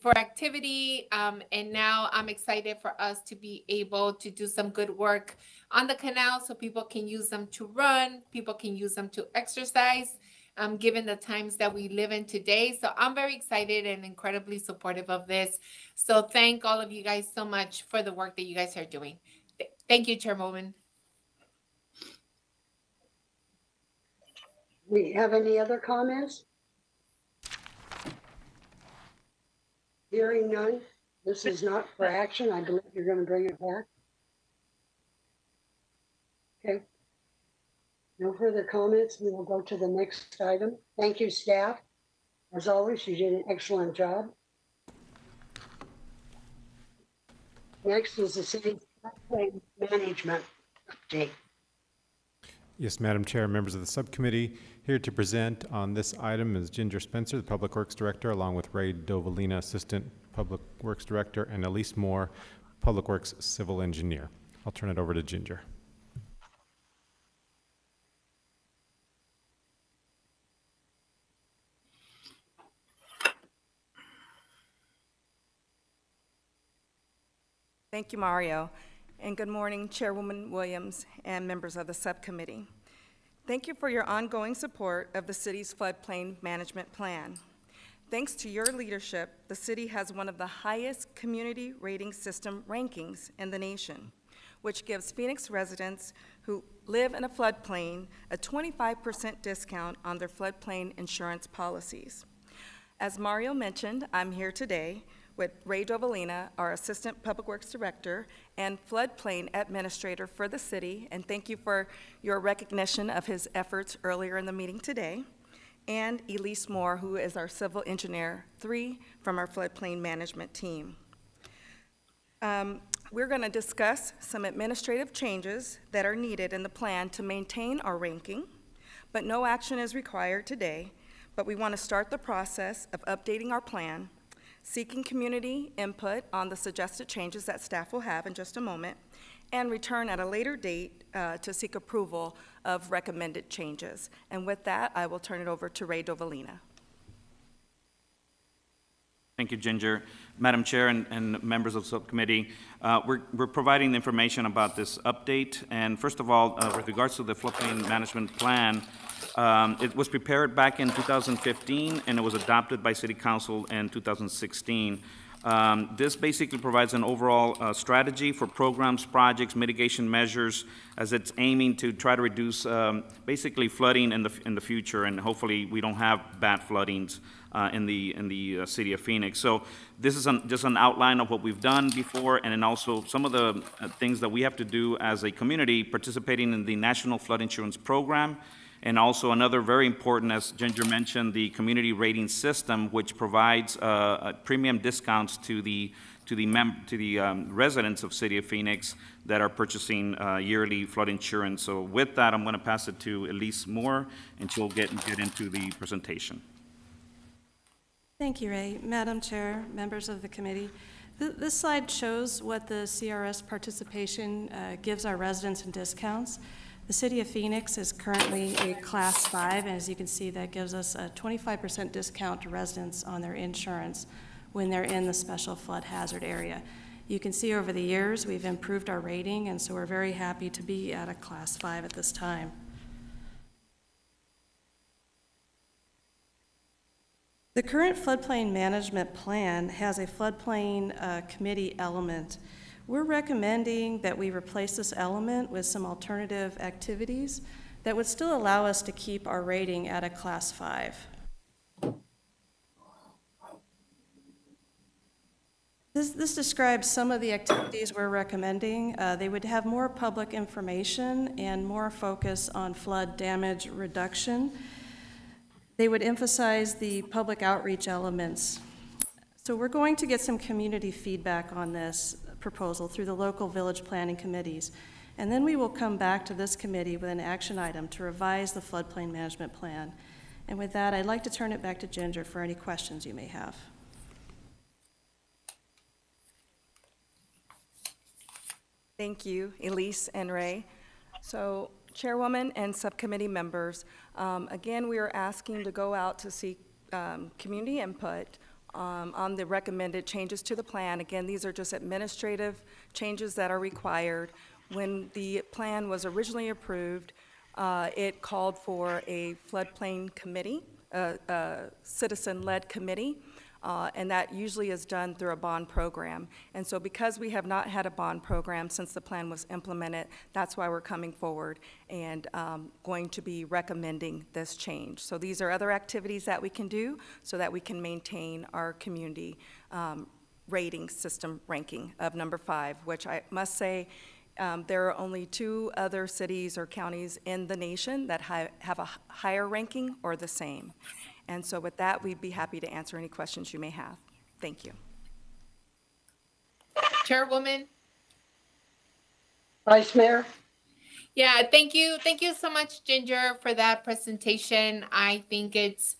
for activity. Um, and now I'm excited for us to be able to do some good work on the canal so people can use them to run, people can use them to exercise, um, given the times that we live in today. So I'm very excited and incredibly supportive of this. So thank all of you guys so much for the work that you guys are doing. Th- Thank you, Chairwoman. We have any other comments? Hearing none, this is not for action. I believe you're going to bring it back. Okay. No further comments. We will go to the next item. Thank you, staff. As always, you did an excellent job. Next is the city management update. Yes, Madam Chair, members of the subcommittee, here to present on this item is Ginger Spencer, the Public Works Director, along with Ray Dovalina, Assistant Public Works Director, and Elise Moore, Public Works Civil Engineer. I'll turn it over to Ginger. Thank you, Mario. And good morning, Chairwoman Williams and members of the subcommittee. Thank you for your ongoing support of the city's floodplain management plan. Thanks to your leadership, the city has one of the highest community rating system rankings in the nation, which gives Phoenix residents who live in a floodplain a 25% discount on their floodplain insurance policies. As Mario mentioned, I'm here today with Ray Dovalina, our Assistant Public Works Director and Floodplain Administrator for the city, and thank you for your recognition of his efforts earlier in the meeting today. and Elise Moore, who is our Civil Engineer 3 from our floodplain management team. Um, We're going to discuss some administrative changes that are needed in the plan to maintain our ranking, but no action is required today. But we want to start the process of updating our plan, seeking community input on the suggested changes that staff will have in just a moment, and return at a later date uh, to seek approval of recommended changes. And with that, I will turn it over to Ray Dovalina. Thank you, Ginger. Madam Chair and, and members of the subcommittee, uh, we're, we're providing the information about this update. And first of all, uh, with regards to the floodplain management plan, um, it was prepared back in 2015 and it was adopted by City Council in 2016. Um, This basically provides an overall uh, strategy for programs, projects, mitigation measures, as it's aiming to try to reduce um, basically flooding in the, in the future, and hopefully we don't have bad floodings uh, in the, in the uh, city of Phoenix. So this is an- just an outline of what we've done before, and then also some of the uh, things that we have to do as a community participating in the National Flood Insurance Program, and also another very important, as Ginger mentioned, the community rating system, which provides uh, uh, premium discounts to the to the to the um, residents of City of Phoenix that are purchasing uh, yearly flood insurance. So with that, I'm going to pass it to Elise Moore, and she'll get get into the presentation. Thank you, Ray. Madam Chair, members of the committee, th- this slide shows what the CRS participation uh, gives our residents in discounts. The city of Phoenix is currently a Class 5, and as you can see, that gives us a 25% discount to residents on their insurance when they're in the special flood hazard area. You can see over the years, we've improved our rating, and so we're very happy to be at a Class 5 at this time. The current floodplain management plan has a floodplain uh, committee element. We're recommending that we replace this element with some alternative activities that would still allow us to keep our rating at a class five. This, this describes some of the activities we're recommending. Uh, they would have more public information and more focus on flood damage reduction. They would emphasize the public outreach elements. So we're going to get some community feedback on this proposal through the local village planning committees. And then we will come back to this committee with an action item to revise the floodplain management plan. And with that, I'd like to turn it back to Ginger for any questions you may have. Thank you, Elise and Ray. So, Chairwoman and subcommittee members, um, again, we are asking to go out to seek um, community input um, on the recommended changes to the plan. Again, these are just administrative changes that are required. When the plan was originally approved, uh, it called for a floodplain committee, a, a citizen-led committee, uh, and that usually is done through a bond program. And so because we have not had a bond program since the plan was implemented, that's why we're coming forward and um, going to be recommending this change. So these are other activities that we can do so that we can maintain our community um, rating system ranking of number five, which I must say, um, there are only two other cities or counties in the nation that have a higher ranking or the same. And so with that, we'd be happy to answer any questions you may have. Thank you. Chairwoman? Vice Mayor? Yeah, thank you. Thank you so much, Ginger, for that presentation. I think it's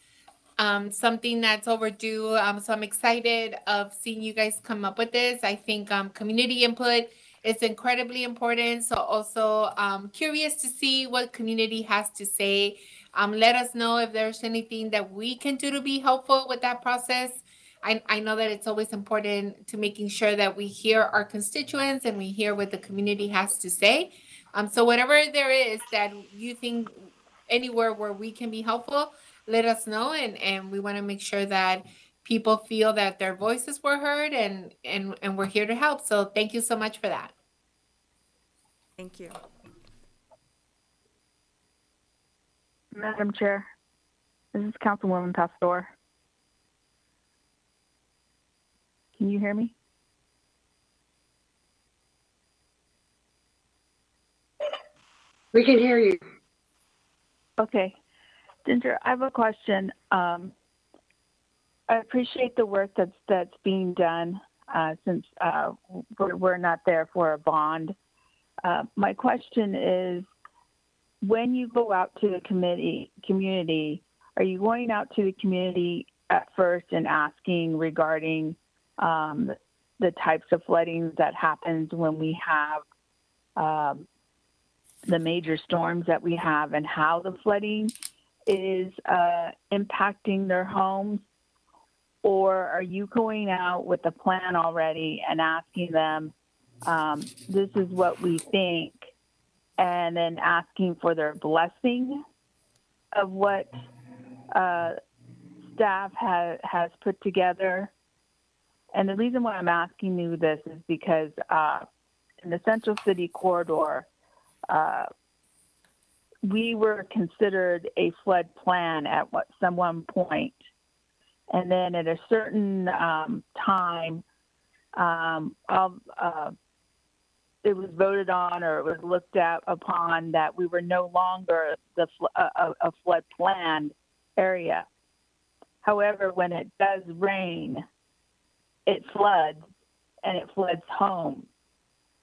um, something that's overdue. Um, so I'm excited of seeing you guys come up with this. I think um, community input is incredibly important. So also um, curious to see what community has to say. Um, let us know if there's anything that we can do to be helpful with that process. I, I know that it's always important to making sure that we hear our constituents and we hear what the community has to say. Um, so whatever there is that you think anywhere where we can be helpful, let us know. And, and we want to make sure that people feel that their voices were heard and, and, and we're here to help. So thank you so much for that. Thank you. Madam Chair, this is Councilwoman Pastor. Can you hear me? We can hear you. Okay. Ginger, I have a question. Um, I appreciate the work that's that's being done uh, since uh, we're, we're not there for a bond. Uh, my question is, when you go out to the committee community, are you going out to the community at first and asking regarding um, the types of flooding that happens when we have um, the major storms that we have and how the flooding is uh, impacting their homes? Or are you going out with a plan already and asking them, um, this is what we think, and then asking for their blessing of what uh, staff ha- has put together? And the reason why I'm asking you this is because uh, in the Central City corridor, uh, we were considered a flood plan at what some one point, and then at a certain um, time, um, of, uh, it was voted on or it was looked at upon that we were no longer the a, a- a flood plan area. However, when it does rain, it floods and it floods homes.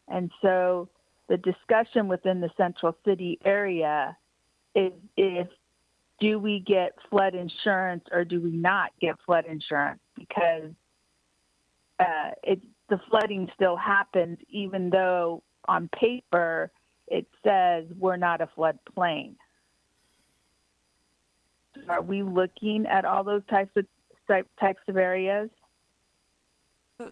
And so the discussion within the central city area is if do we get flood insurance or do we not get flood insurance? Because uh, it the flooding still happens even though on paper it says we're not a floodplain. Are we looking at all those types of type, types of areas?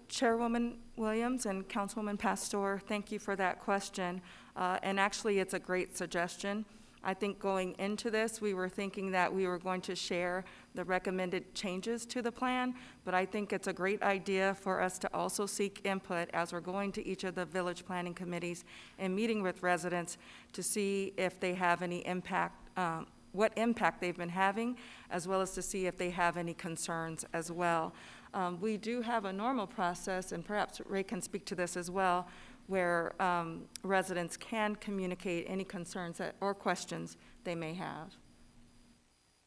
Chairwoman Williams and Councilwoman Pastor, thank you for that question. Uh, and actually, it's a great suggestion. I think going into this, we were thinking that we were going to share the recommended changes to the plan, but I think it's a great idea for us to also seek input as we're going to each of the village planning committees and meeting with residents to see if they have any impact, um, what impact they've been having, as well as to see if they have any concerns as well. Um, we do have a normal process, and perhaps Ray can speak to this as well, where um, residents can communicate any concerns that, or questions they may have.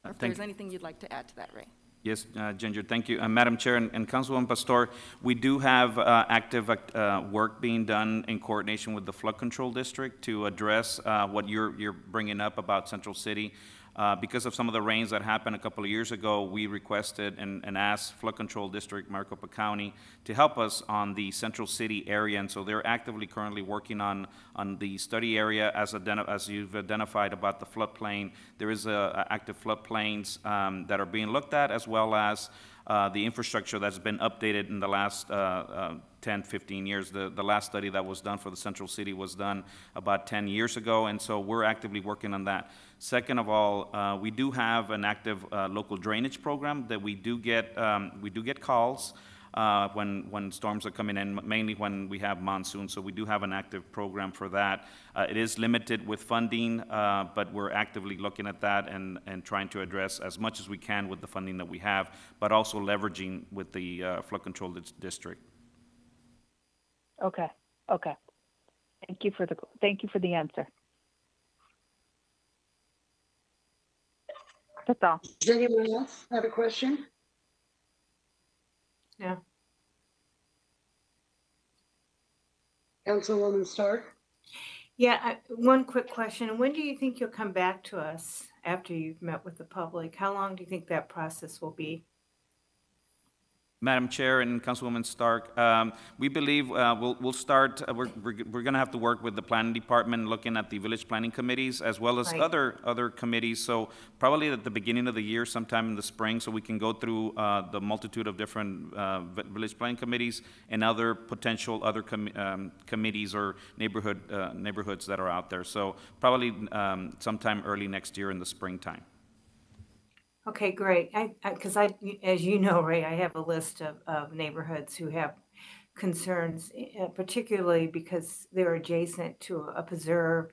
Or if there's anything you'd like to add to that, Ray. Yes, uh, Ginger, thank you. Uh, Madam Chair and, and Councilwoman Pastor, we do have uh, active uh, work being done in coordination with the Flood Control District to address uh, what you're, you're bringing up about Central City. Uh, because of some of the rains that happened a couple of years ago, we requested and, and asked Flood Control District, Maricopa County, to help us on the Central City area. And so they're actively currently working on, on the study area as, as you've identified about the floodplain. There is uh, active floodplains um, that are being looked at, as well as uh, the infrastructure that's been updated in the last uh, uh, 10, 15 years. The, the last study that was done for the Central City was done about 10 years ago, and so we're actively working on that. Second of all, uh, we do have an active uh, local drainage program that we do get, um, we do get calls uh, when, when storms are coming in, mainly when we have monsoon, so we do have an active program for that. Uh, It is limited with funding, uh, but we're actively looking at that and, and trying to address as much as we can with the funding that we have, but also leveraging with the uh, flood control district. Okay, okay. Thank you for the, thank you for the answer. That's all. Does anyone else have a question? No. Councilwoman Stark? Yeah, I, one quick question. When do you think you'll come back to us after you've met with the public? How long do you think that process will be? Madam Chair and Councilwoman Stark, um, we believe uh, we'll, we'll start, uh, we're, we're, we're going to have to work with the planning department, looking at the village planning committees, as well as Right. other, other committees. So probably at the beginning of the year, sometime in the spring, so we can go through uh, the multitude of different uh, village planning committees and other potential other com- um, committees or neighborhood, uh, neighborhoods that are out there. So probably um, sometime early next year in the springtime. Okay, great. I, because I, as you know, Ray, I have a list of, of neighborhoods who have concerns, eh, particularly because they're adjacent to a preserve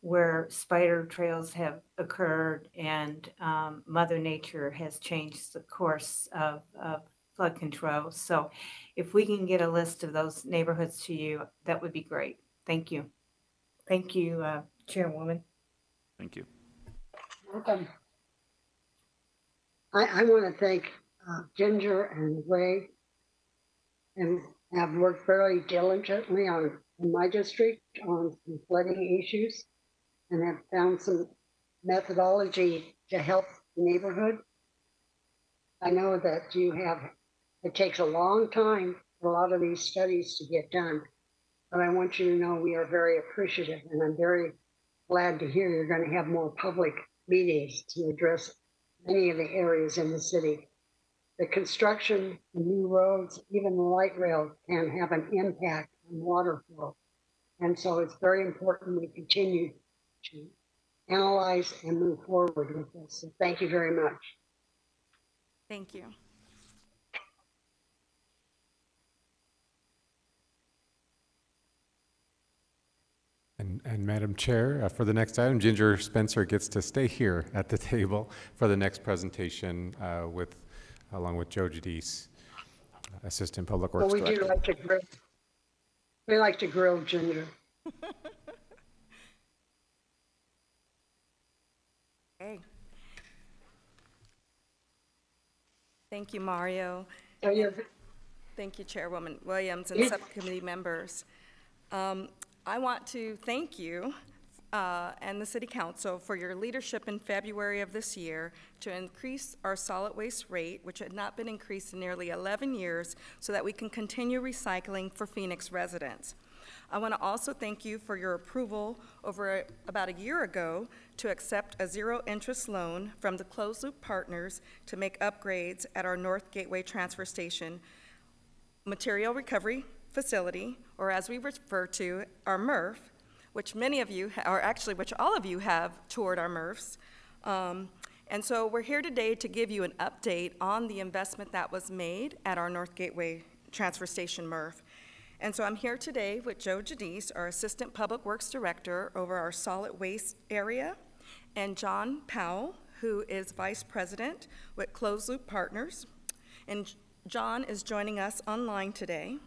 where spider trails have occurred and um, Mother Nature has changed the course of, of flood control. So if we can get a list of those neighborhoods to you, that would be great. Thank you. Thank you, uh, Chairwoman. Thank you. Welcome. I, I want to thank uh, Ginger and Ray and have worked very diligently on, in my district, on flooding issues and have found some methodology to help the neighborhood. I know that you have, it takes a long time for a lot of these studies to get done. But I want you to know we are very appreciative and I'm very glad to hear you're going to have more public meetings to address many of the areas in the city. The construction, the new roads, even the light rail can have an impact on water flow. And so it's very important we continue to analyze and move forward with this. So thank you very much. Thank you. And, and Madam Chair, uh, for the next item, Ginger Spencer gets to stay here at the table for the next presentation uh, with, along with Joe Giudice, Assistant Public But Works we do like to grill. We like to grill Ginger. Okay. Thank you, Mario. So you're, Thank you, Chairwoman Williams and Yes. subcommittee members. Um, I want to thank you uh, and the City Council for your leadership in February of this year to increase our solid waste rate, which had not been increased in nearly 11 years, so that we can continue recycling for Phoenix residents. I want to also thank you for your approval over a- about a year ago to accept a zero-interest loan from the Closed Loop Partners to make upgrades at our North Gateway Transfer Station Material Recovery Facility, or as we refer to, our MRF, which many of you, or actually which all of you have toured our MRFs. Um, And so we're here today to give you an update on the investment that was made at our North Gateway Transfer Station MRF. And so I'm here today with Joe Giudice, our Assistant Public Works Director over our solid waste area, and John Powell, who is Vice President with Closed Loop Partners. And John is joining us online today.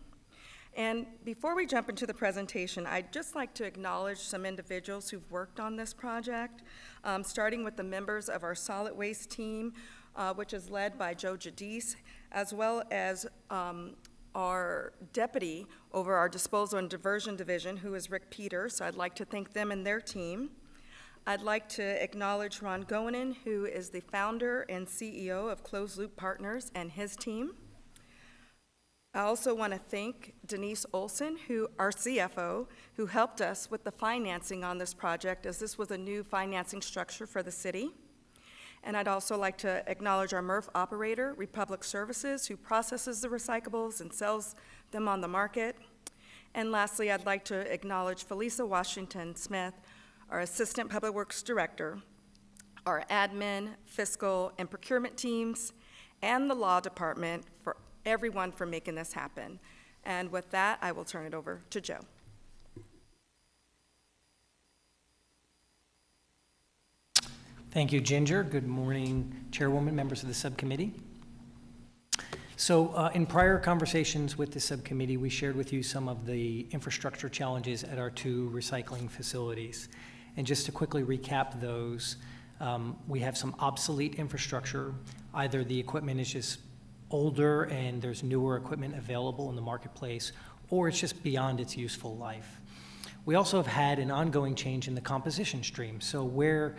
And before we jump into the presentation, I'd just like to acknowledge some individuals who've worked on this project, um, starting with the members of our solid waste team, uh, which is led by Joe Giudice, as well as um, our deputy over our disposal and diversion division, who is Rick Peters. So I'd like to thank them and their team. I'd like to acknowledge Ron Gonen, who is the founder and CEO of Closed Loop Partners, and his team. I also want to thank Denise Olson, who, our CFO, who helped us with the financing on this project, as this was a new financing structure for the city. And I'd also like to acknowledge our MRF operator, Republic Services, who processes the recyclables and sells them on the market. And lastly, I'd like to acknowledge Felisa Washington Smith, our Assistant Public Works Director, our admin, fiscal, and procurement teams, and the law department for everyone for making this happen. And with that, I will turn it over to Joe. Thank you, Ginger. Good morning, Chairwoman, members of the subcommittee. So uh, in prior conversations with the subcommittee, we shared with you some of the infrastructure challenges at our two recycling facilities. And just to quickly recap those, um, we have some obsolete infrastructure. Either the equipment is just older and there's newer equipment available in the marketplace, or it's just beyond its useful life. We also have had an ongoing change in the composition stream. So where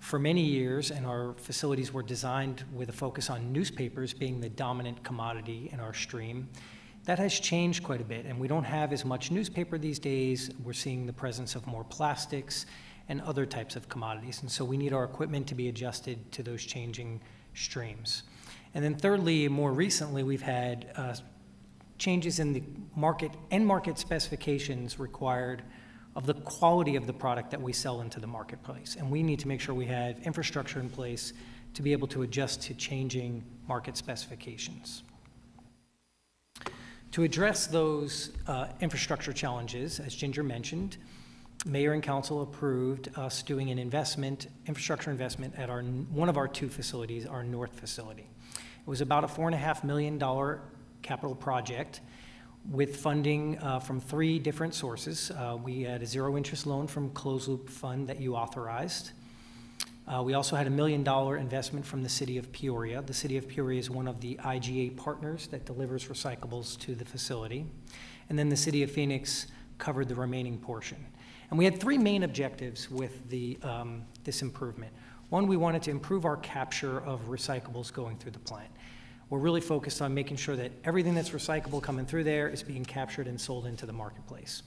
for many years, and our facilities were designed with a focus on newspapers being the dominant commodity in our stream. That has changed quite a bit, and we don't have as much newspaper these days. We're seeing the presence of more plastics and other types of commodities, and so we need our equipment to be adjusted to those changing streams. And then thirdly, more recently, we've had uh, changes in the market, end market specifications required of the quality of the product that we sell into the marketplace. And we need to make sure we have infrastructure in place to be able to adjust to changing market specifications. To address those uh, infrastructure challenges, as Ginger mentioned, Mayor and Council approved us doing an investment, infrastructure investment at our, one of our two facilities, our north facility. It was about a four and a half million dollar capital project with funding uh, from three different sources. Uh, we had a zero interest loan from Closed Loop Fund that you authorized. Uh, We also had a million-dollar investment from the city of Peoria. The city of Peoria is one of the IGA partners that delivers recyclables to the facility. And then the city of Phoenix covered the remaining portion. And we had three main objectives with the, um, this improvement. One, we wanted to improve our capture of recyclables going through the plant. We're really focused on making sure that everything that's recyclable coming through there is being captured and sold into the marketplace.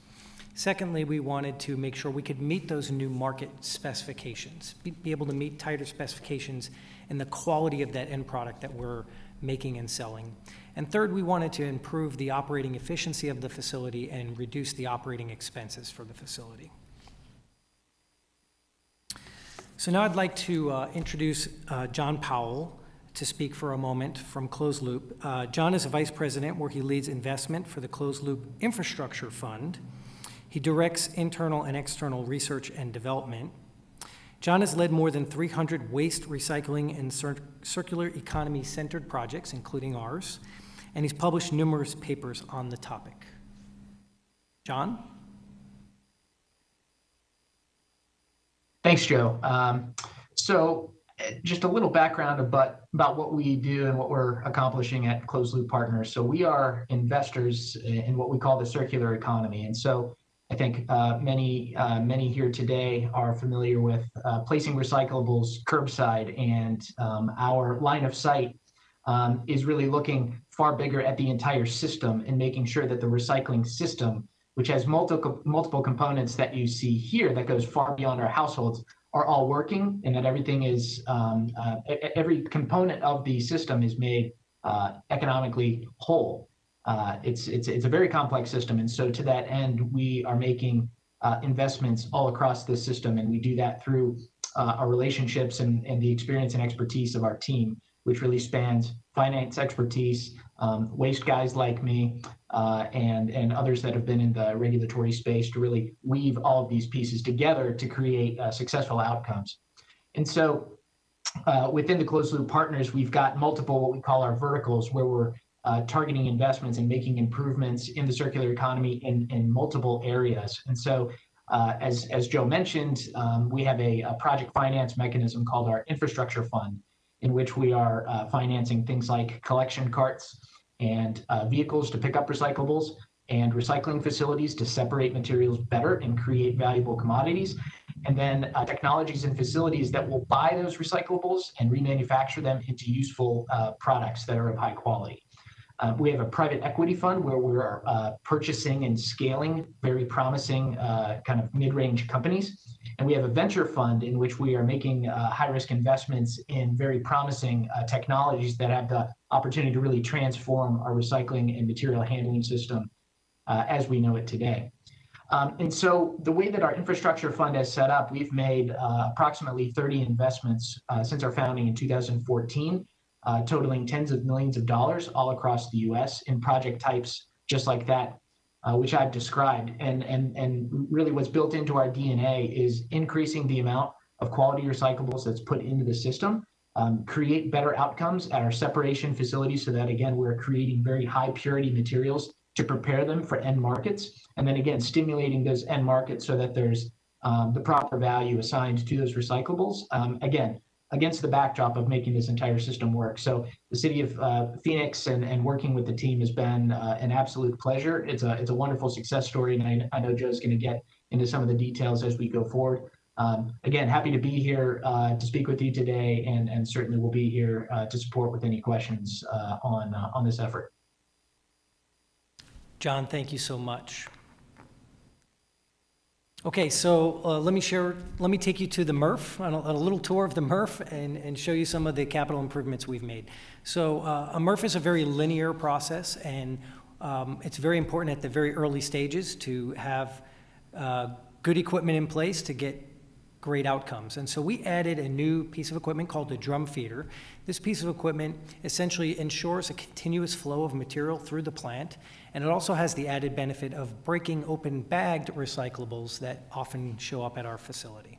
Secondly, we wanted to make sure we could meet those new market specifications, be, be able to meet tighter specifications in the quality of that end product that we're making and selling. And third, we wanted to improve the operating efficiency of the facility and reduce the operating expenses for the facility. So now I'd like to uh, introduce uh, John Powell to speak for a moment from Closed Loop. Uh, John is a vice president where he leads investment for the Closed Loop Infrastructure Fund. He directs internal and external research and development. John has led more than 300 waste recycling and cir- circular economy centered projects, including ours, and he's published numerous papers on the topic. John? Thanks, Joe. Um, so, uh, just a little background about about what we do and what we're accomplishing at Closed Loop Partners. So, we are investors in what we call the circular economy, and so I think uh, many uh, many here today are familiar with uh, placing recyclables curbside, and um, our line of sight um, is really looking far bigger at the entire system and making sure that the recycling system which has multiple multiple components that you see here that goes far beyond our households, are all working, and that everything is um, uh, every component of the system is made uh, economically whole. Uh, it's it's it's a very complex system, and so to that end, we are making uh, investments all across this system, and we do that through uh, our relationships and, and the experience and expertise of our team, which really spans finance expertise, um, waste guys like me, uh, and and others that have been in the regulatory space to really weave all of these pieces together to create uh, successful outcomes. And so, uh, within the closed loop partners, we've got multiple what we call our verticals, where we're uh, targeting investments and making improvements in the circular economy in in multiple areas. And so. Uh, as, as Joe mentioned, um, we have a, a project finance mechanism called our infrastructure fund, in which we are uh, financing things like collection carts, and uh, vehicles to pick up recyclables and recycling facilities to separate materials better and create valuable commodities. And then uh, technologies and facilities that will buy those recyclables and remanufacture them into useful uh, products that are of high quality. Uh, we have a private equity fund where we're uh, purchasing and scaling very promising uh, kind of mid-range companies. And we have a venture fund in which we are making uh, high risk investments in very promising uh, technologies that have the opportunity to really transform our recycling and material handling system uh, as we know it today. Um, and so the way that our infrastructure fund is set up, we've made approximately 30 investments since our founding in 2014, uh, totaling tens of millions of dollars all across the US in project types just like that uh, which I've described. And, and, and really what's built into our DNA is increasing the amount of quality recyclables that's put into the system, um, create better outcomes at our separation facilities so that, again, we're creating very high purity materials to prepare them for end markets. And then again, stimulating those end markets so that there's um, the proper value assigned to those recyclables. Um, again, against the backdrop of making this entire system work. So the city of uh, Phoenix and, and working with the team has been uh, an absolute pleasure. It's a, it's a wonderful success story, and I, I know Joe's going to get into some of the details as we go forward. Um, again, happy to be here uh, to speak with you today, and, and certainly will be here uh, to support with any questions uh, on, uh, on this effort. John, thank you so much. Okay, so uh, let me share, let me take you to the MRF, on a, a, little tour of the MRF, and, and show you some of the capital improvements we've made. So uh, a MRF is a very linear process, and um, it's very important at the very early stages to have uh, good equipment in place to get great outcomes. And so we added a new piece of equipment called the drum feeder. This piece of equipment essentially ensures a continuous flow of material through the plant and it also has the added benefit of breaking open bagged recyclables that often show up at our facility.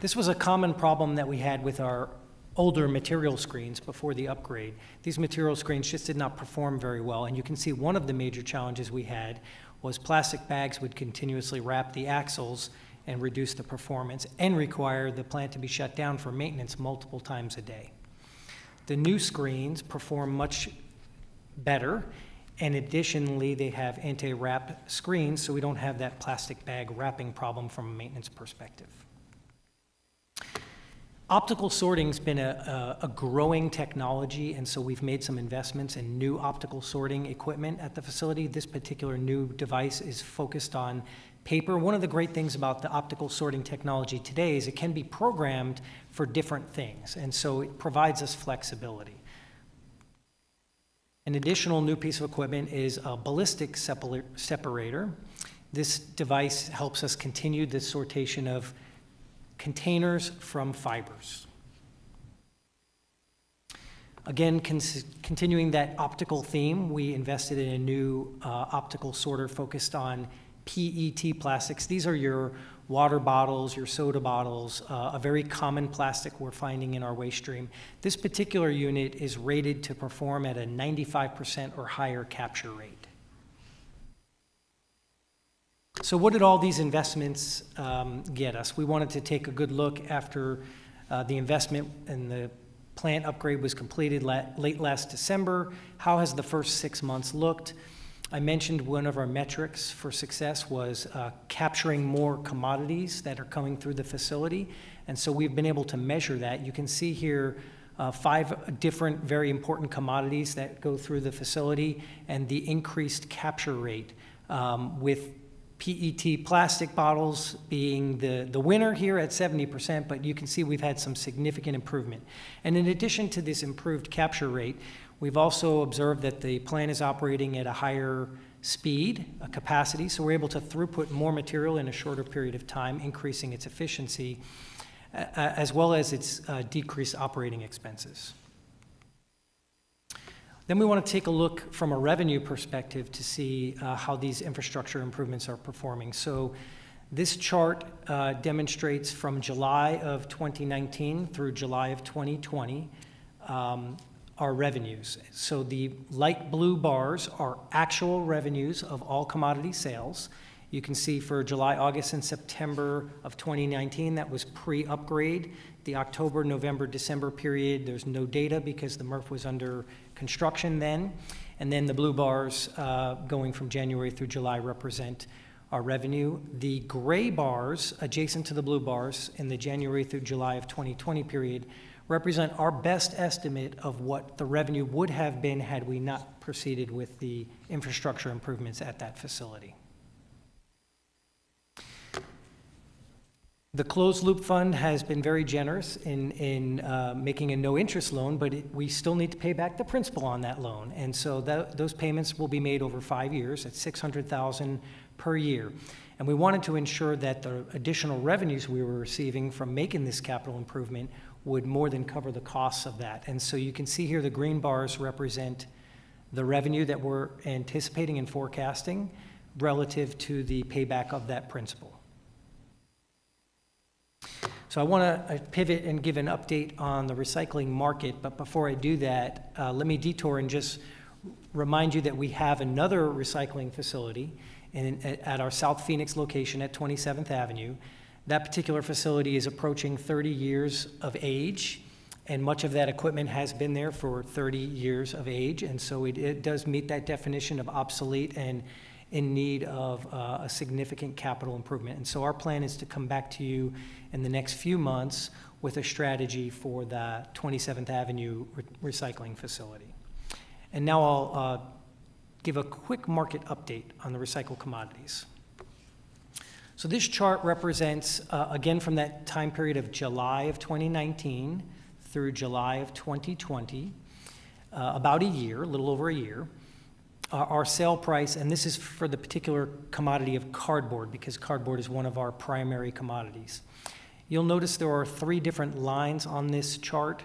This was a common problem that we had with our older material screens before the upgrade. These material screens just did not perform very well, and you can see one of the major challenges we had was plastic bags would continuously wrap the axles and reduce the performance and require the plant to be shut down for maintenance multiple times a day. The new screens perform much better, and additionally, they have anti-wrap screens, so we don't have that plastic bag wrapping problem from a maintenance perspective. Optical sorting's been a, a, a, growing technology, and so we've made some investments in new optical sorting equipment at the facility. This particular new device is focused on paper. One of the great things about the optical sorting technology today is it can be programmed for different things, and so it provides us flexibility. An additional new piece of equipment is a ballistic separator. This device helps us continue the sortation of containers from fibers. Again, continuing that optical theme, we invested in a new uh, optical sorter focused on PET plastics. These are your water bottles, your soda bottles, uh, a very common plastic we're finding in our waste stream. This particular unit is rated to perform at a 95% or higher capture rate. So what did all these investments um, get us? We wanted to take a good look after uh, the investment and the plant upgrade was completed la late last December. How has the first six months looked? I mentioned one of our metrics for success was uh, capturing more commodities that are coming through the facility. And so we've been able to measure that. You can see here uh, five different very important commodities that go through the facility and the increased capture rate um, with PET plastic bottles being the, the winner here at 70%, but you can see we've had some significant improvement. And in addition to this improved capture rate, we've also observed that the plant is operating at a higher speed, a capacity, so we're able to throughput more material in a shorter period of time, increasing its efficiency, as well as its uh, decreased operating expenses. Then we want to take a look from a revenue perspective to see uh, how these infrastructure improvements are performing. So this chart uh, demonstrates from July of 2019 through July of 2020 um, our revenues. So the light blue bars are actual revenues of all commodity sales. You can see for July, August, and September of 2019, that was pre-upgrade. The October, November, December period, there's no data because the MRF was under construction then. And then the blue bars uh, going from January through July represent our revenue. The gray bars adjacent to the blue bars in the January through July of 2020 period represent our best estimate of what the revenue would have been had we not proceeded with the infrastructure improvements at that facility. The closed loop fund has been very generous in, in uh, making a no interest loan, but it, we still need to pay back the principal on that loan. And so that, those payments will be made over five years at 600,000 per year. And we wanted to ensure that the additional revenues we were receiving from making this capital improvement would more than cover the costs of that. And so you can see here the green bars represent the revenue that we're anticipating and forecasting relative to the payback of that principal. So I want to uh, pivot and give an update on the recycling market, but before I do that, uh, let me detour and just remind you that we have another recycling facility in, at our South Phoenix location at 27th Avenue. That particular facility is approaching 30 years of age, and much of that equipment has been there for 30 years of age, and so it, it does meet that definition of obsolete and in need of uh, a significant capital improvement. And so our plan is to come back to you in the next few months with a strategy for the 27th Avenue re recycling facility. And now I'll uh, give a quick market update on the recycled commodities. So this chart represents, uh, again from that time period of July of 2019 through July of 2020, uh, about a year, a little over a year, uh, our sale price, and this is for the particular commodity of cardboard because cardboard is one of our primary commodities. You'll notice there are three different lines on this chart.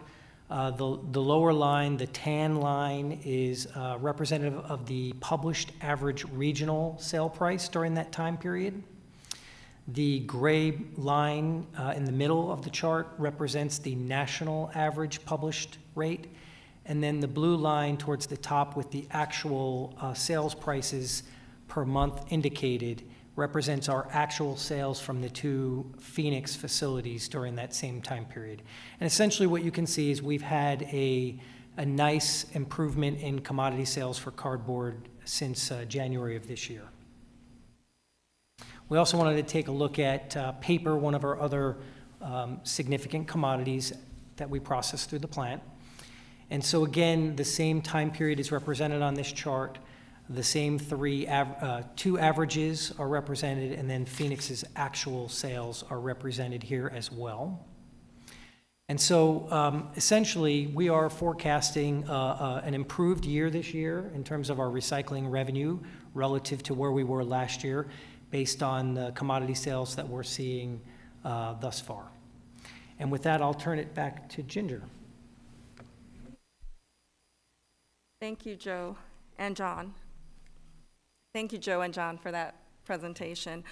Uh, the, the lower line, the tan line, is uh, representative of the published average regional sale price during that time period. The gray line uh, in the middle of the chart represents the national average published rate. And then the blue line towards the top with the actual uh, sales prices per month indicated represents our actual sales from the two Phoenix facilities during that same time period. And essentially what you can see is we've had a, a nice improvement in commodity sales for cardboard since uh, January of this year. We also wanted to take a look at uh, paper, one of our other um, significant commodities that we process through the plant. And so again, the same time period is represented on this chart. The same three, av- uh, two averages are represented, and then Phoenix's actual sales are represented here as well. And so um, essentially, we are forecasting uh, uh, an improved year this year in terms of our recycling revenue relative to where we were last year, based on the commodity sales that we're seeing uh, thus far. And with that, I'll turn it back to Ginger. Thank you, Joe and John. Thank you, Joe and John, for that presentation.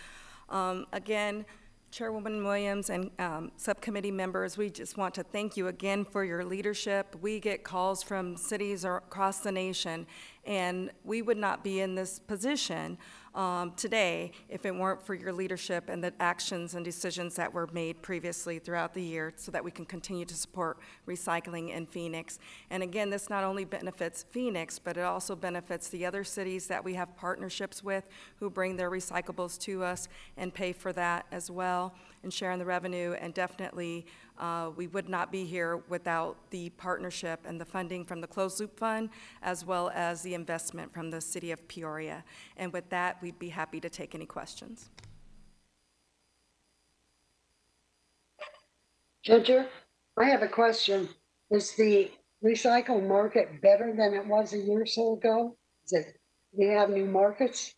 Um, Again, Chairwoman Williams and um, subcommittee members, we just want to thank you again for your leadership. We get calls from cities across the nation, and we would not be in this position um, today if it weren't for your leadership and the actions and decisions that were made previously throughout the year so that we can continue to support recycling in Phoenix. And again, this not only benefits Phoenix, but it also benefits the other cities that we have partnerships with who bring their recyclables to us and pay for that as well and share in the revenue. And definitely, uh, we would not be here without the partnership and the funding from the Closed Loop Fund, as well as the investment from the City of Peoria. And with that, we'd be happy to take any questions. Ginger, I have a question. Is the recycle market better than it was a year or so ago? Is it, do you have new markets?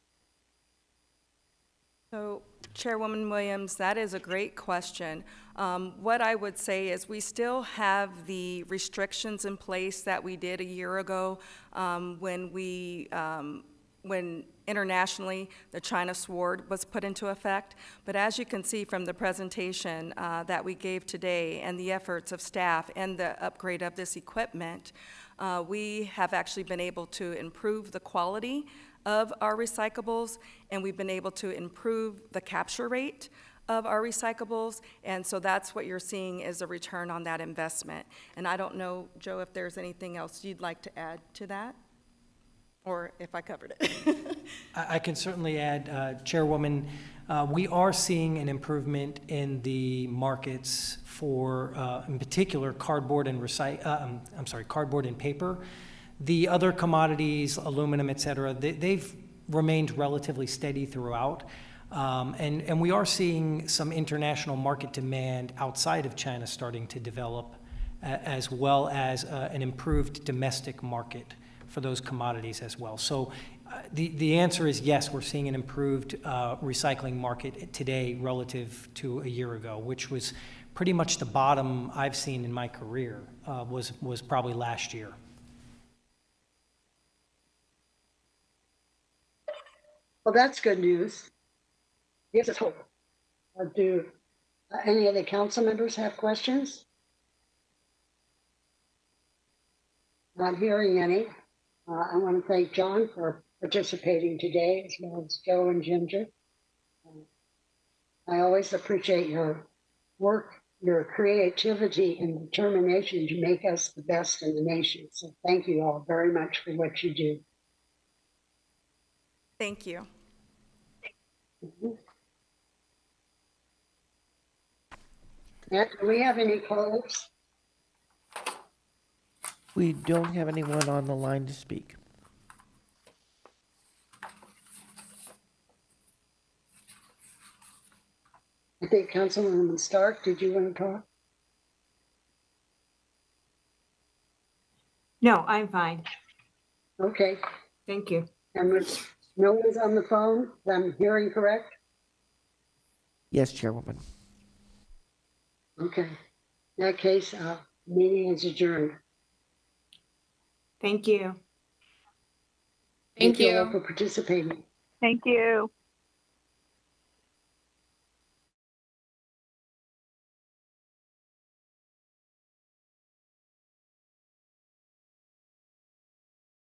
So Chairwoman Williams, that is a great question. Um, What I would say is we still have the restrictions in place that we did a year ago um, when we, um, when internationally, the China Sword was put into effect. But as you can see from the presentation uh, that we gave today and the efforts of staff and the upgrade of this equipment, uh, we have actually been able to improve the quality of our recyclables, and we've been able to improve the capture rate of our recyclables, and so that's what you're seeing is a return on that investment. And I don't know, Joe, if there's anything else you'd like to add to that, or if I covered it. I I can certainly add, uh, Chairwoman, uh, we are seeing an improvement in the markets for, uh, in particular, cardboard and recy, uh, um, I'm sorry, cardboard and paper. The other commodities, aluminum, et cetera, they- they've remained relatively steady throughout. Um, And, and we are seeing some international market demand outside of China starting to develop, a- as well as uh, an improved domestic market for those commodities as well. So uh, the, the answer is yes, we're seeing an improved uh, recycling market today relative to a year ago, which was pretty much the bottom I've seen in my career, uh, was, was probably last year. Well, that's good news. Gives us hope. Uh, Do uh, any of the council members have questions? Not hearing any. Uh, I want to thank John for participating today, as well as Joe and Ginger. I always appreciate your work, your creativity and determination to make us the best in the nation. So thank you all very much for what you do. Thank you. Matt, do we have any calls? We don't have anyone on the line to speak. I think Councilwoman Stark, did you want to talk? No, I'm fine. Okay, Thank you. and with no one's on the phone, I'm hearing correct? Yes, Chairwoman. Okay. In that case, uh, meeting is adjourned. Thank you. Thank all you. For participating. Thank you.